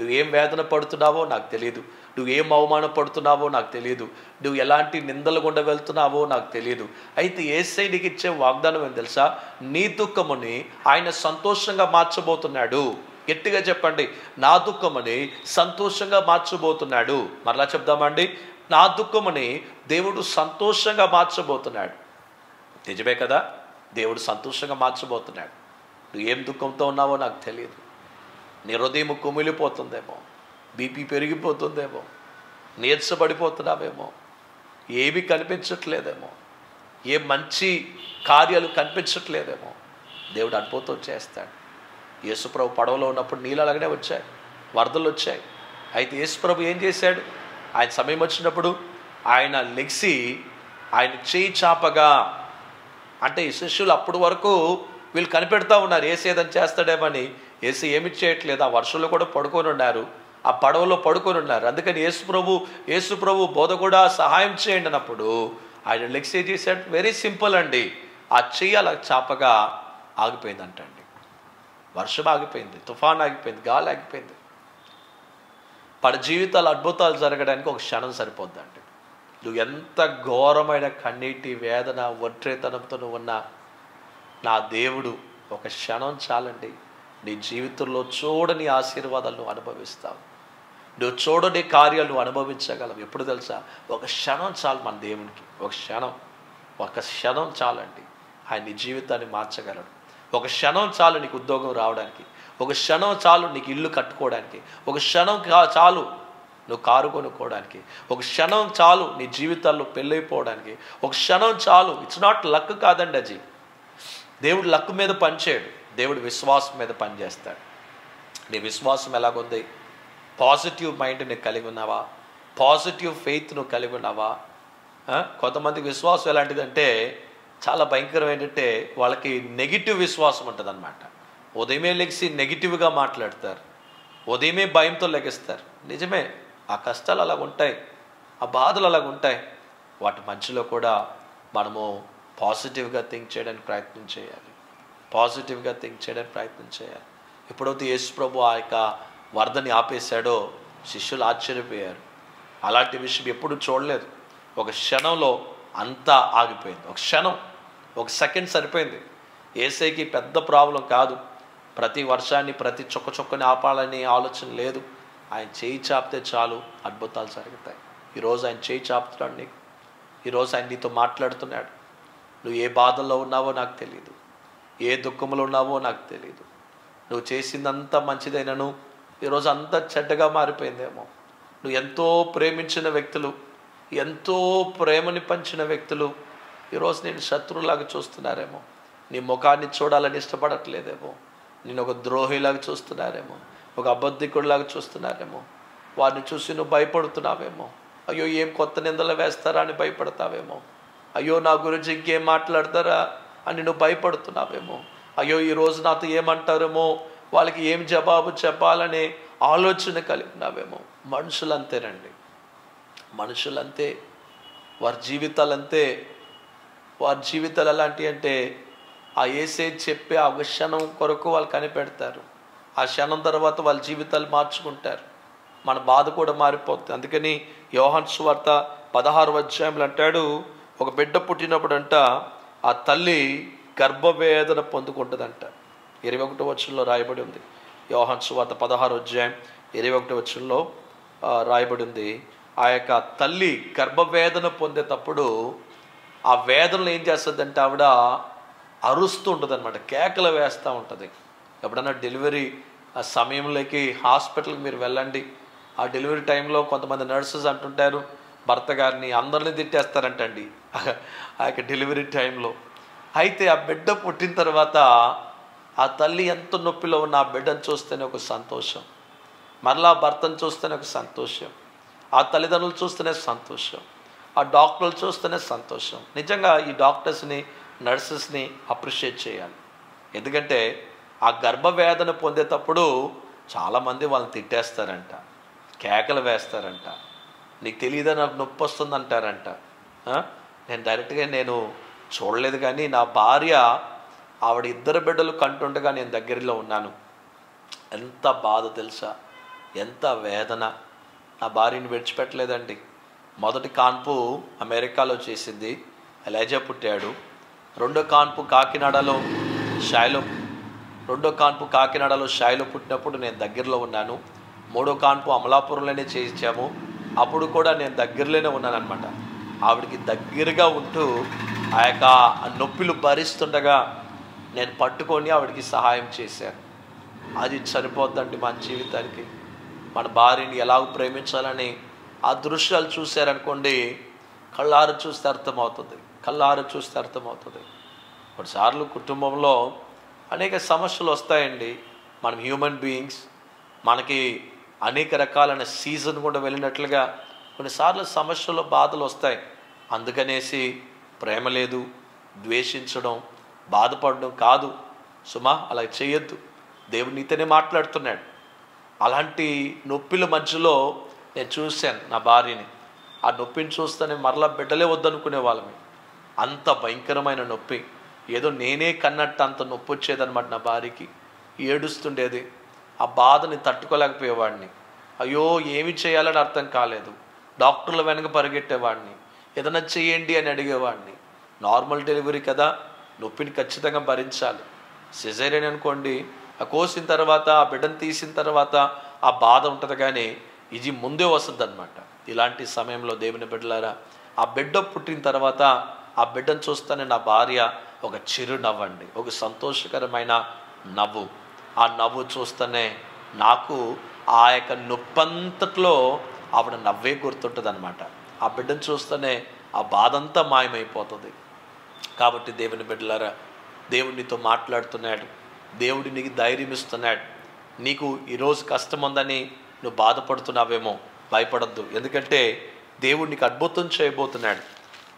నువ్వు ఏం వేదన పడుతున్నావో నాకు తెలియదు నువ్వు ఏం అవమానపడుతున్నావో నాకు తెలియదు నువ్వు ఎలాంటి నిందలు గుండా వెళ్తున్నావో నాకు తెలియదు అయితే ఏసై నీకు ఇచ్చే వాగ్దానం ఏం తెలుసా? నీ దుఃఖముని ఆయన సంతోషంగా మార్చబోతున్నాడు. గట్టిగా చెప్పండి. నా దుఃఖముని సంతోషంగా మార్చబోతున్నాడు. మరలా చెప్దామండి నా దుఃఖముని దేవుడు సంతోషంగా మార్చబోతున్నాడు. నిజమే కదా? దేవుడు సంతోషంగా మార్చబోతున్నాడు. నువ్వు ఏం దుఃఖంతో ఉన్నావో నాకు తెలియదు నీ హృదయం కుమిలిపోతుందేమో. బీపీ పెరిగిపోతుందేమో నీరసపడిపోతున్నామేమో ఏమీ కనిపించట్లేదేమో ఏ మంచి కార్యాలు కనిపించట్లేదేమో. దేవుడు అద్భుతం చేస్తాడు. యేసుప్రభు పడవలో ఉన్నప్పుడు నీళ్ళు అలాగనే వచ్చాయి వరదలు వచ్చాయి. అయితే యేసుప్రభు ఏం చేశాడు? ఆయన సమయం వచ్చినప్పుడు ఆయన లెగ్సి ఆయన చేయి చాపగా అంటే ఈ శిష్యులు అప్పటి వరకు వీళ్ళు కనిపెడతా ఉన్నారు ఏసు ఏదని చేస్తాడేమని. ఏసీ ఏమి చేయట్లేదు ఆ వర్షంలో కూడా పడుకొని ఉన్నారు. ఆ పడవలో పడుకొని ఉన్నారు. అందుకని యేసు ప్రభు యేసు ప్రభు బోధ కూడా సహాయం చేయండి అన్నప్పుడు ఆయన లెక్స్ ఏం చేశాడు. వెరీ సింపుల్ అండి. ఆ చెయ్యి అలా చాపగా ఆగిపోయిందంటండి. వర్షం ఆగిపోయింది తుఫాన్ ఆగిపోయింది గాలి ఆగిపోయింది. పడ జీవితాలు అద్భుతాలు జరగడానికి ఒక క్షణం సరిపోద్దండి. నువ్వు ఎంత ఘోరమైన కన్నీటి వేదన ఒంటరితనంతో నువ్వు ఉన్నా నా దేవుడు ఒక క్షణం చాలండి. నీ జీవితంలో చూడని ఆశీర్వాదాలు అనుభవిస్తావు. నువ్వు చూడని కార్యాలు నువ్వు అనుభవించగలవు. ఎప్పుడు తెలుసా? ఒక క్షణం చాలు మన దేవునికి. ఒక క్షణం. ఒక క్షణం చాలండి. ఆయన నీ జీవితాన్ని మార్చగలడు. ఒక క్షణం చాలు నీకు ఉద్యోగం రావడానికి. ఒక క్షణం చాలు నీకు ఇల్లు కట్టుకోవడానికి. ఒక క్షణం చాలు నువ్వు కారు కొనుక్కోవడానికి. ఒక క్షణం చాలు నీ జీవితాల్లో పెళ్ళైపోవడానికి. ఒక క్షణం చాలు ఇట్స్ నాట్ లక్ కాదండి అజీ దేవుడు లక్ మీద పనిచేయడు. దేవుడు విశ్వాసం మీద పనిచేస్తాడు. నీ విశ్వాసం ఎలాగుంది? పాజిటివ్ మైండ్ నువ్వు కలిగి ఉన్నావా? పాజిటివ్ ఫెయిత్ నువ్వు కలిగి ఉన్నావా? కొంతమంది విశ్వాసం ఎలాంటిదంటే చాలా భయంకరం ఏంటంటే వాళ్ళకి నెగిటివ్ విశ్వాసం ఉంటుందన్నమాట. ఉదయమే లెగిసి నెగిటివ్గా మాట్లాడతారు. ఉదయమే భయంతో లెగిస్తారు. నిజమే ఆ కష్టాలు అలాగ ఉంటాయి. ఆ బాధలు అలాగ ఉంటాయి. వాటి మధ్యలో కూడా మనము పాజిటివ్గా థింక్ చేయడానికి ప్రయత్నం చేయాలి. పాజిటివ్గా థింక్ చేయడానికి ప్రయత్నం చేయాలి. ఎప్పుడైతే యేసు ప్రభు ఆ యొక్క వరదని ఆపేశాడో శిష్యులు ఆశ్చర్యపోయారు. అలాంటి విషయం ఎప్పుడు చూడలేదు. ఒక క్షణంలో అంతా ఆగిపోయింది. ఒక క్షణం ఒక సెకండ్ సరిపోయింది. ఏసైకి పెద్ద ప్రాబ్లం కాదు. ప్రతి వర్షాన్ని ప్రతి చొక్క చొక్కని ఆపాలని ఆలోచన లేదు. ఆయన చేయి చాపితే చాలు. అద్భుతాలు జరుగుతాయి. ఈరోజు ఆయన చేయి చాపుతున్నాడు నీకు. ఈరోజు ఆయన నీతో మాట్లాడుతున్నాడు. నువ్వు ఏ బాధల్లో ఉన్నావో నాకు తెలియదు ఏ దుఃఖంలో ఉన్నావో నాకు తెలియదు నువ్వు చేసిందంతా మంచిదైనను ఈరోజు అంతా చెడ్డగా మారిపోయిందేమో. నువ్వు ఎంతో ప్రేమించిన వ్యక్తులు ఎంతో ప్రేమని పంచిన వ్యక్తులు ఈరోజు నేను శత్రువులాగా చూస్తున్నారేమో. నీ ముఖాన్ని చూడాలని ఇష్టపడట్లేదేమో. నేను ఒక ద్రోహిలాగా చూస్తున్నారేమో. ఒక అబద్ధికుడిలాగా చూస్తున్నారేమో. వారిని చూసి నువ్వు భయపడుతున్నావేమో. అయ్యో ఏం కొత్త నిందలు వేస్తారా అని భయపడతావేమో. అయ్యో నా గురించి ఇంకేం మాట్లాడతారా అని నువ్వు భయపడుతున్నావేమో. అయ్యో ఈరోజు నాతో ఏమంటారేమో? వాళ్ళకి ఏం జవాబు చెప్పాలనే ఆలోచన కలిగినావేమో మనుషులంతేనండి. మనుషులంతే వారి జీవితాలంతే. వారి జీవితాలు ఎలాంటి అంటే ఆ ఏసే చెప్పే ఆ ఒక క్షణం కొరకు వాళ్ళు కనిపెడతారు. ఆ క్షణం తర్వాత వాళ్ళ జీవితాలు మార్చుకుంటారు. మన బాధ కూడా మారిపోతుంది. అందుకని యోహన్ సువార్త పదహారు అధ్యాయంలో అంటాడు ఒక బిడ్డ పుట్టినప్పుడు అంట ఆ తల్లి గర్భవేదన పొందుకుంటుందంట. ఇరవై ఒకటో వచ్చంలో రాయబడి ఉంది. యోహన్ సువార్త పదహారు అధ్యాయం ఇరవై ఒకటో వచ్చంలో రాయబడి ఉంది. ఆ యొక్క తల్లి గర్భవేదన పొందేటప్పుడు ఆ వేదనలు ఏం చేస్తుందంటే ఆవిడ అరుస్తూ ఉంటుంది అనమాట కేకలు వేస్తూ ఉంటుంది. ఎప్పుడన్నా డెలివరీ ఆ సమయంలోకి హాస్పిటల్కి మీరు వెళ్ళండి. ఆ డెలివరీ టైంలో కొంతమంది నర్సెస్ అంటుంటారు భర్త గారిని అందరినీ తిట్టేస్తారంటండి. ఆ యొక్క డెలివరీ టైంలో. అయితే ఆ బిడ్డ పుట్టిన తర్వాత ఆ తల్లి ఎంత నొప్పిలో ఉన్న ఆ బిడ్డను చూస్తేనే ఒక సంతోషం. మరలా భర్తను చూస్తేనే ఒక సంతోషం. ఆ తల్లిదండ్రులు చూస్తేనే సంతోషం. ఆ డాక్టర్లు చూస్తేనే సంతోషం. నిజంగా ఈ డాక్టర్స్ని నర్సెస్ని అప్రిషియేట్ చేయాలి. ఎందుకంటే ఆ గర్భవేదన పొందేటప్పుడు చాలామంది వాళ్ళని తిట్టేస్తారంట. కేకలు వేస్తారంట. నీకు తెలియదా నాకు నొప్పి వస్తుంది అంటారంట నేను డైరెక్ట్గా నేను చూడలేదు కానీ నా భార్య ఆవిడ ఇద్దరు బిడ్డలు కంటుండగా నేను దగ్గరలో ఉన్నాను. ఎంత బాధ తెలుసా? ఎంత వేదన. నా భార్యని విడిచిపెట్టలేదండి. మొదటి కాన్పు అమెరికాలో చేసింది. ఎలైజా పుట్టాడు. రెండో కాన్పు కాకినాడలో షాయిలో రెండో కాన్పు కాకినాడలో షాయిలో పుట్టినప్పుడు నేను దగ్గరలో ఉన్నాను. మూడో కాన్పు అమలాపురంలోనే చేయించాము. అప్పుడు కూడా నేను దగ్గరలోనే ఉన్నానన్నమాట. ఆవిడకి దగ్గరగా ఉంటూ ఆ యొక్క నొప్పిలు భరిస్తుండగా నేను పట్టుకొని ఆవిడకి సహాయం చేశాను. అది సరిపోద్దండి మన జీవితానికి. మన భార్యని ఎలాగ ప్రేమించాలని ఆ దృశ్యాలు చూశారనుకోండి కళ్ళారు చూస్తే అర్థమవుతుంది కళ్ళారు చూస్తే అర్థమవుతుంది. కొన్నిసార్లు కుటుంబంలో అనేక సమస్యలు వస్తాయండి. మనం హ్యూమన్ బీయింగ్స్ మనకి అనేక రకాలైన సీజన్ కూడా వెళ్ళినట్లుగా కొన్నిసార్లు సమస్యలు బాధలు వస్తాయి. అందుకనేసి ప్రేమ లేదు ద్వేషించడం బాధపడడం కాదు. సుమా అలా చేయొద్దు. దేవుడు నీతోనే మాట్లాడుతున్నాడు. అలాంటి నొప్పిల మధ్యలో నేను చూశాను నా భార్యని. ఆ నొప్పిని చూస్తేనే మరలా బిడ్డలే వద్దనుకునే వాళ్ళమే. అంత భయంకరమైన నొప్పి. ఏదో నేనే కన్నట్టు అంత నొప్పి వచ్చేదన్నమాట నా భార్యకి. ఏడుస్తుండేది. ఆ బాధని తట్టుకోలేకపోయేవాడిని. అయ్యో ఏమి చేయాలని అర్థం కాలేదు. డాక్టర్ల వెనక పరిగెట్టేవాడిని. ఏదైనా చేయండి అని అడిగేవాడిని. నార్మల్ డెలివరీ కదా. నొప్పిని ఖచ్చితంగా భరించాలి. సిజేరియన్ అనుకోండి ఆ కోసిన తర్వాత ఆ బిడ్డను తీసిన తర్వాత ఆ బాధ ఉంటుంది కానీ ఇది ముందే వస్తుంది అనమాట ఇలాంటి సమయంలో దేవుని బిడ్డలారా ఆ బిడ్డ పుట్టిన తర్వాత ఆ బిడ్డను చూస్తేనే నా భార్య ఒక చిరు నవ్వండి ఒక సంతోషకరమైన నవ్వు. ఆ నవ్వు చూస్తేనే నాకు ఆ యొక్క నొప్పంతట్లో ఆవిడ నవ్వే గుర్తుంటుంది అనమాట ఆ బిడ్డను చూస్తేనే ఆ బాధ అంతా మాయమైపోతుంది. కాబట్టి దేవుని బిడ్డలారా దేవుడు నీతో మాట్లాడుతున్నాడు. దేవుడు నీకు ధైర్యం ఇస్తున్నాడు. నీకు ఈరోజు కష్టం ఉందని నువ్వు బాధపడుతున్నావేమో భయపడద్దు. ఎందుకంటే దేవుడు నీకు అద్భుతం చేయబోతున్నాడు.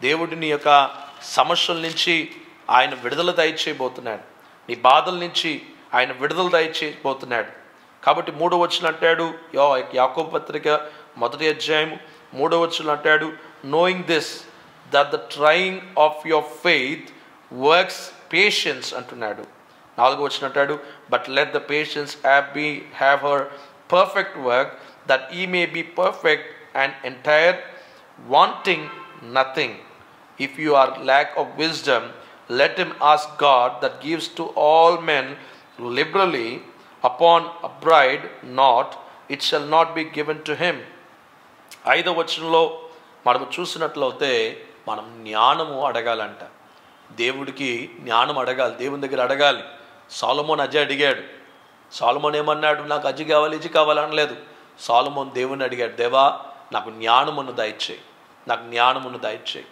దేవుడు నీ యొక్క సమస్యల నుంచి ఆయన విడుదల దయచేయబోతున్నాడు. నీ బాధల నుంచి ఆయన విడుదల దయచేయబోతున్నాడు. కాబట్టి మూడో వచ్చిన అంటాడు యో యాకోబు పత్రిక మొదటి అధ్యాయం మూడో వచ్చిన అంటాడు knowing this that the trying of your faith works patience అంటున్నాడు నాలుగో వచ్చిన అంటాడు but let the patience have be have her perfect work that ye may be perfect and entire wanting nothing if you are lack of wisdom let him ask God that gives to all men liberally upon a braid not it shall not be given to him ఐదవ వచనంలో మనము చూసినట్లయితే మనం జ్ఞానము అడగాలంట. దేవుడికి జ్ఞానం అడగాలి దేవుని దగ్గర అడగాలి. సాలమోన్ అజ్జ అడిగాడు. సాలమోన్ ఏమన్నాడు? నాకు అజ్జి కావాలి ఇజ్జి కావాలి అనలేదు. సాలమోన్ దేవుని అడిగాడు దేవా నాకు జ్ఞానమును దయచేయి. నాకు జ్ఞానమును దయచేయి.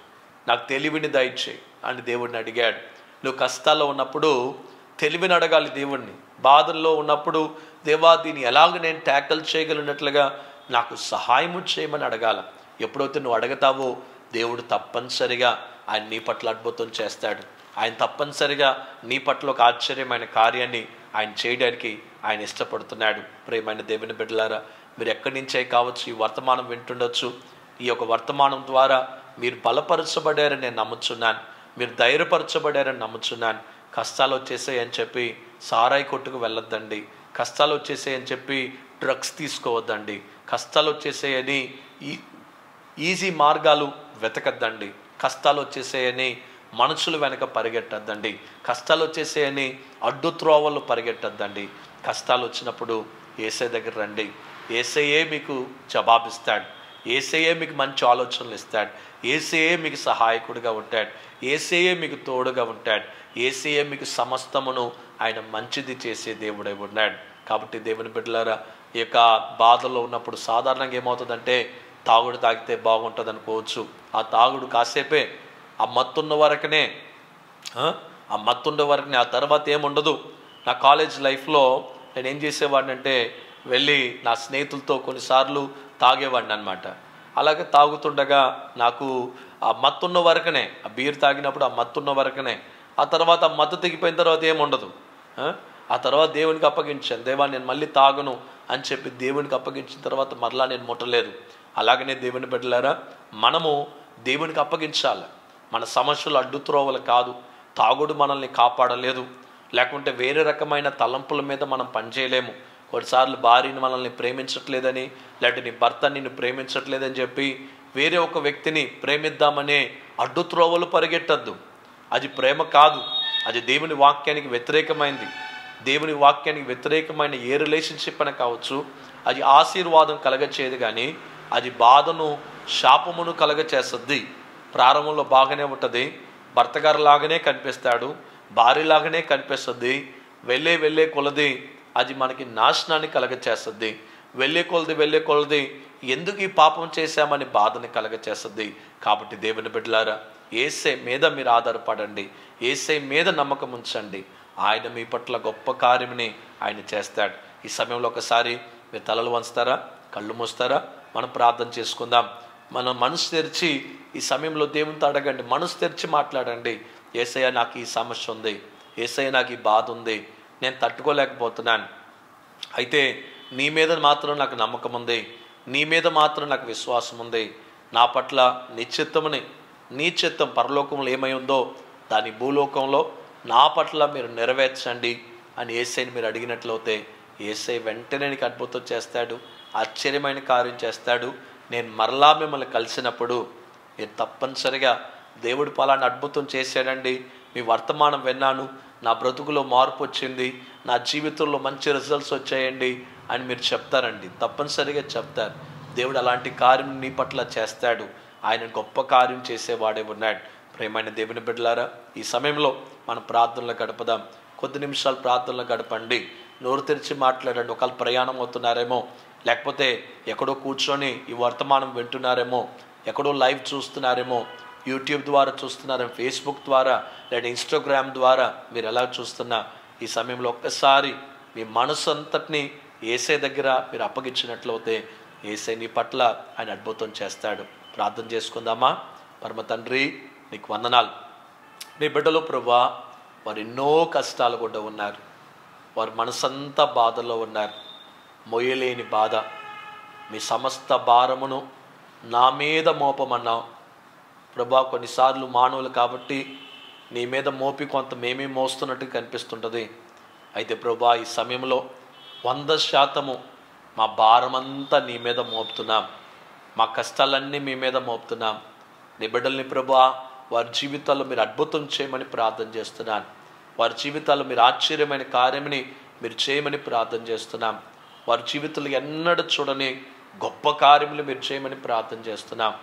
నాకు తెలివిని దయచేయి. అని దేవుడిని అడిగాడు. నువ్వు కష్టాల్లో ఉన్నప్పుడు తెలివిని అడగాలి దేవుణ్ణి. బాధల్లో ఉన్నప్పుడు దేవా దీన్ని ఎలాగ నేను ట్యాకల్ చేయగలిగినట్లుగా నాకు సహాయము చేయమని అడగాల. ఎప్పుడైతే నువ్వు అడగతావో దేవుడు తప్పనిసరిగా ఆయన నీ పట్ల అద్భుతం చేస్తాడు. ఆయన తప్పనిసరిగా నీ పట్ల ఒక ఆశ్చర్యమైన కార్యాన్ని ఆయన చేయడానికి ఆయన ఇష్టపడుతున్నాడు. ప్రేమైన దేవుని బిడ్డలారా మీరు ఎక్కడి నుంచే కావచ్చు ఈ వర్తమానం వింటుండొచ్చు. ఈ యొక్క వర్తమానం ద్వారా మీరు బలపరచబడారని నేను నమ్ముచున్నాను. మీరు ధైర్యపరచబడారని నమ్ముచున్నాను. కష్టాలు వచ్చేసాయని చెప్పి సారాయి కొట్టుకు వెళ్ళొద్దండి. కష్టాలు వచ్చేసాయని చెప్పి డ్రగ్స్ తీసుకోవద్దండి. కష్టాలు వచ్చేసాయని ఈ ఈజీ మార్గాలు వెతకద్దండి. కష్టాలు వచ్చేసేయని మనుషులు వెనక పరిగెట్టద్దండి. కష్టాలు వచ్చేసేయని అడ్డు త్రోవలు పరిగెట్టద్దండి. కష్టాలు వచ్చినప్పుడు ఏసై దగ్గర రండి. ఏసయ్యే మీకు జవాబిస్తాడు. ఏసయ్యే మీకు మంచి ఆలోచనలు ఇస్తాడు. ఏసయ్యే మీకు సహాయకుడిగా ఉంటాడు. ఏసయ్యే మీకు తోడుగా ఉంటాడు. ఏసయ్యే మీకు సమస్తమును ఆయన మంచిది చేసే దేవుడై ఉన్నాడు. కాబట్టి దేవుని బిడ్డలారా ఈ యొక్క బాధలో ఉన్నప్పుడు సాధారణంగా ఏమవుతుందంటే తాగుడు తాగితే బాగుంటుంది అనుకోవచ్చు ఆ తాగుడు కాసేపే ఆ మత్తున్న వరకునే ఆ? మత్తుండే వరకునే ఆ తర్వాత ఏముండదు నా కాలేజ్ లైఫ్లో నేను ఏం చేసేవాడిని అంటే వెళ్ళి నా స్నేహితులతో కొన్నిసార్లు తాగేవాడిని అనమాట అలాగే తాగుతుండగా నాకు ఆ మత్తున్న వరకునే ఆ బీర్ తాగినప్పుడు ఆ మత్తున్న వరకునే ఆ తర్వాత మత్తు తెగిపోయిన తర్వాత ఏముండదు ఆ? ఆ తర్వాత దేవునికి అప్పగించాను దేవా నేను మళ్ళీ తాగను అని చెప్పి దేవునికి అప్పగించిన తర్వాత మరలా నేను ముట్టలేదు అలాగనే దేవుని బిడ్డలారా మనము దేవునికి అప్పగించాలి. మన సమస్యలు అడ్డుత్రోవలు కాదు. తాగుడు మనల్ని కాపాడలేదు. లేకుంటే వేరే రకమైన తలంపుల మీద మనం పనిచేయలేము. కొన్నిసార్లు భార్యని మనల్ని ప్రేమించట్లేదని లేకపోతే నీ భర్త నిన్ను ప్రేమించట్లేదని చెప్పి వేరే ఒక వ్యక్తిని ప్రేమిద్దామనే అడ్డుత్రోవలు పరిగెట్టద్దు. అది ప్రేమ కాదు. అది దేవుని వాక్యానికి వ్యతిరేకమైంది. దేవుని వాక్యానికి వ్యతిరేకమైన ఏ రిలేషన్షిప్ అని కావచ్చు అది ఆశీర్వాదం కలగచేది కానీ అది బాధను శాపమును కలగచేస్తుంది. ప్రారంభంలో బాగానే ఉంటుంది. భర్తగారు లాగానే కనిపిస్తాడు. భార్యలాగానే కనిపిస్తుంది. వెళ్ళే వెళ్ళే కొలది అది మనకి నాశనాన్ని కలగచేస్తుంది. వెళ్ళే కొలది వెళ్ళే కొలది ఎందుకు ఈ పాపం చేశామని బాధని కలగచేస్తుంది. కాబట్టి దేవుని బిడ్డలారా ఏసై మీద మీరు ఆధారపడండి. ఏసై మీద నమ్మకం ఉంచండి. ఆయన మీ పట్ల గొప్ప కార్యమని ఆయన చేస్తాడు. ఈ సమయంలో ఒకసారి మీరు తలలు వంచుతారా? కళ్ళు మూస్తారా? మనం ప్రార్థన చేసుకుందాం. మనం మనసు తెరిచి ఈ సమయంలో దేవునితో అడగండి. మనసు తెరిచి మాట్లాడండి. ఏసయ్య నాకు ఈ సమస్య ఉంది. ఏసయ్య నాకు ఈ బాధ ఉంది. నేను తట్టుకోలేకపోతున్నాను. అయితే నీ మీద మాత్రం నాకు నమ్మకం ఉంది. నీ మీద మాత్రం నాకు విశ్వాసం ఉంది. నా పట్ల నిశ్చిత్తమని నీ చిత్తం పరలోకంలో ఏమై ఉందో దాని భూలోకంలో నా పట్ల మీరు నెరవేర్చండి అని ఏసైని మీరు అడిగినట్లయితే ఏసై వెంటనే నీకు అద్భుతం చేస్తాడు. ఆశ్చర్యమైన కార్యం చేస్తాడు. నేను మరలా మిమ్మల్ని కలిసినప్పుడు నేను తప్పనిసరిగా దేవుడు పలానా అద్భుతం చేశాడండి. మీ వర్తమానం విన్నాను. నా బ్రతుకులో మార్పు వచ్చింది. నా జీవితంలో మంచి రిజల్ట్స్ వచ్చాయండి అని మీరు చెప్తారండి. తప్పనిసరిగా చెప్తారు. దేవుడు అలాంటి కార్యం నీ పట్ల చేస్తాడు. ఆయన గొప్ప కార్యం చేసేవాడే ఉన్నాడు. ప్రేమైన దేవుని బిడ్డలారా ఈ సమయంలో మనం ప్రార్థనలు గడపదాం. కొద్ది నిమిషాలు ప్రార్థనలు గడపండి. నోరు తెరిచి మాట్లాడండి. ఒకవేళ ప్రయాణం అవుతున్నారేమో లేకపోతే ఎక్కడో కూర్చొని ఈ వర్తమానం వింటున్నారేమో ఎక్కడో లైవ్ చూస్తున్నారేమో యూట్యూబ్ ద్వారా చూస్తున్నారేమో ఫేస్బుక్ ద్వారా లేదా ఇన్స్టాగ్రామ్ ద్వారా మీరు ఎలా చూస్తున్నా ఈ సమయంలో ఒక్కసారి మీ మనసు అంతటిని ఏసై దగ్గర మీరు అప్పగించినట్లయితే ఏసై నీ పట్ల ఆయన అద్భుతం చేస్తాడు. ప్రార్థన చేసుకుందామా? పరమ తండ్రి నీకు వందనాలు. నీ బిడ్డలు ప్రభా వారు ఎన్నో కష్టాలు కూడా ఉన్నారు. వారి మనసంతా బాధల్లో ఉన్నారు. మొయ్యలేని బాధ. మీ సమస్త భారమును నా మీద మోపమన్నావు. ప్రభా కొన్నిసార్లు మానవులు కాబట్టి నీ మీద మోపి కొంత మేమే మోస్తున్నట్టు కనిపిస్తుంటుంది. అయితే ప్రభా ఈ సమయంలో వంద శాతము మా భారమంతా నీ మీద మోపుతున్నాం. మా కష్టాలన్నీ మీ మీద మోపుతున్నాం. నీ బిడ్డల్ని ప్రభా వారి జీవితాల్లో మీరు అద్భుతం చేయమని ప్రార్థన చేస్తున్నాను వారి జీవితాల్లో మీరు ఆశ్చర్యమైన కార్యమని మీరు చేయమని ప్రార్థన చేస్తున్నాం. వారి జీవితంలో ఎన్నడూ చూడని గొప్ప కార్యములు మీరు చేయమని ప్రార్థన చేస్తున్నాం.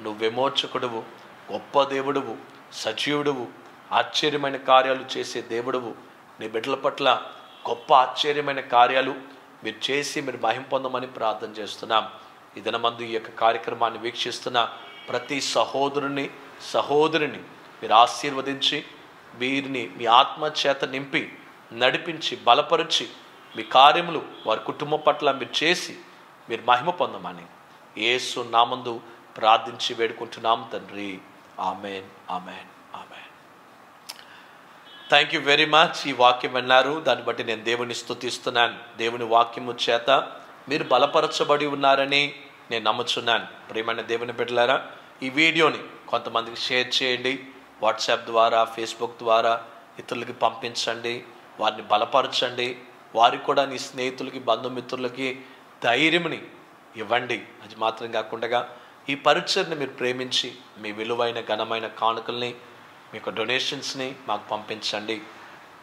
నువ్వు విమోచకుడువు గొప్ప దేవుడువు సజీవుడువు ఆశ్చర్యమైన కార్యాలు చేసే దేవుడువు. నీ బిడ్డల పట్ల గొప్ప ఆశ్చర్యమైన కార్యాలు మీరు చేసి మీరు మహిం పొందమని ప్రార్థన చేస్తున్నాం. ఇదనమందు ఈ యొక్క కార్యక్రమాన్ని వీక్షిస్తున్న ప్రతి సహోదరుని సహోదరిని మీరు ఆశీర్వదించి వీరిని మీ ఆత్మ చేత నింపి నడిపించి బలపరిచి మీ కార్యములు వారి కుటుంబం పట్ల మీరు చేసి మీరు మహిమ పొందమని ఏసు నామందు ప్రార్థించి వేడుకుంటున్నాం తండ్రి. Amen amen amen. Thank you very much ఈ వాక్యం విన్నారు. దాన్ని బట్టి నేను దేవుని స్థుతిస్తున్నాను. దేవుని వాక్యము చేత మీరు బలపరచబడి ఉన్నారని నేను నమ్ముచున్నాను. ప్రియమైన దేవుని బిడ్డలారా ఈ వీడియోని కొంతమందికి షేర్ చేయండి. వాట్సాప్ ద్వారా ఫేస్బుక్ ద్వారా ఇతరులకి పంపించండి. వారిని బలపరచండి. వారికి కూడా నీ స్నేహితులకి బంధుమిత్రులకి ధైర్యంని ఇవ్వండి. అది మాత్రం కాకుండా ఈ పరిచయని మీరు ప్రేమించి మీ విలువైన ఘనమైన కానుకల్ని మీ యొక్క డొనేషన్స్ని మాకు పంపించండి.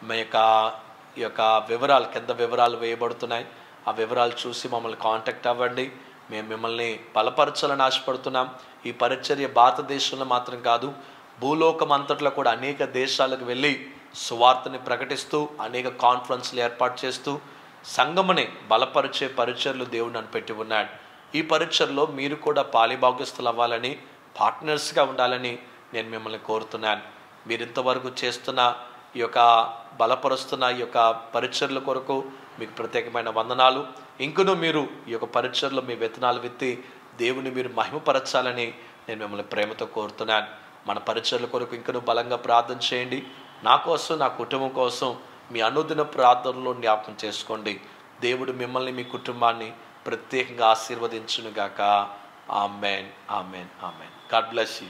మీ యొక్క ఈ యొక్క వివరాలు కింద వివరాలు వేయబడుతున్నాయి. ఆ వివరాలు చూసి మమ్మల్ని కాంటాక్ట్ అవ్వండి. మేము మిమ్మల్ని బలపరచాలని ఆశపడుతున్నాం. ఈ పరిచర్య భారతదేశంలో మాత్రం కాదు భూలోకం అంతట్లో కూడా అనేక దేశాలకు వెళ్ళి సువార్తని ప్రకటిస్తూ అనేక కాన్ఫరెన్స్లు ఏర్పాటు చేస్తూ సంగమని బలపరిచే పరిచర్లు దేవుడు నన్ను పెట్టి ఉన్నాడు. ఈ పరిచర్లో మీరు కూడా పాలిభాగ్యస్తులు అవ్వాలని పార్ట్నర్స్గా ఉండాలని నేను మిమ్మల్ని కోరుతున్నాను. మీరు ఇంతవరకు చేస్తున్న ఈ యొక్క బలపరుస్తున్న ఈ యొక్క పరిచర్ల కొరకు మీకు ప్రత్యేకమైన వందనాలు. ఇంకనూ మీరు ఈ యొక్క పరిచర్లో మీ విత్తనాలు విత్తి దేవుని మీరు మహిమపరచాలని నేను మిమ్మల్ని ప్రేమతో కోరుతున్నాను. మన పరిచర్ల కొరకు ఇంకనూ బలంగా ప్రార్థన చేయండి. నా కోసం నా కుటుంబం కోసం మీ అనుదిన ప్రార్థనలో జ్ఞాపకం చేసుకోండి. దేవుడు మిమ్మల్ని మీ కుటుంబాన్ని ప్రత్యేకంగా ఆశీర్వదించునుగాక. Amen amen amen. God bless you.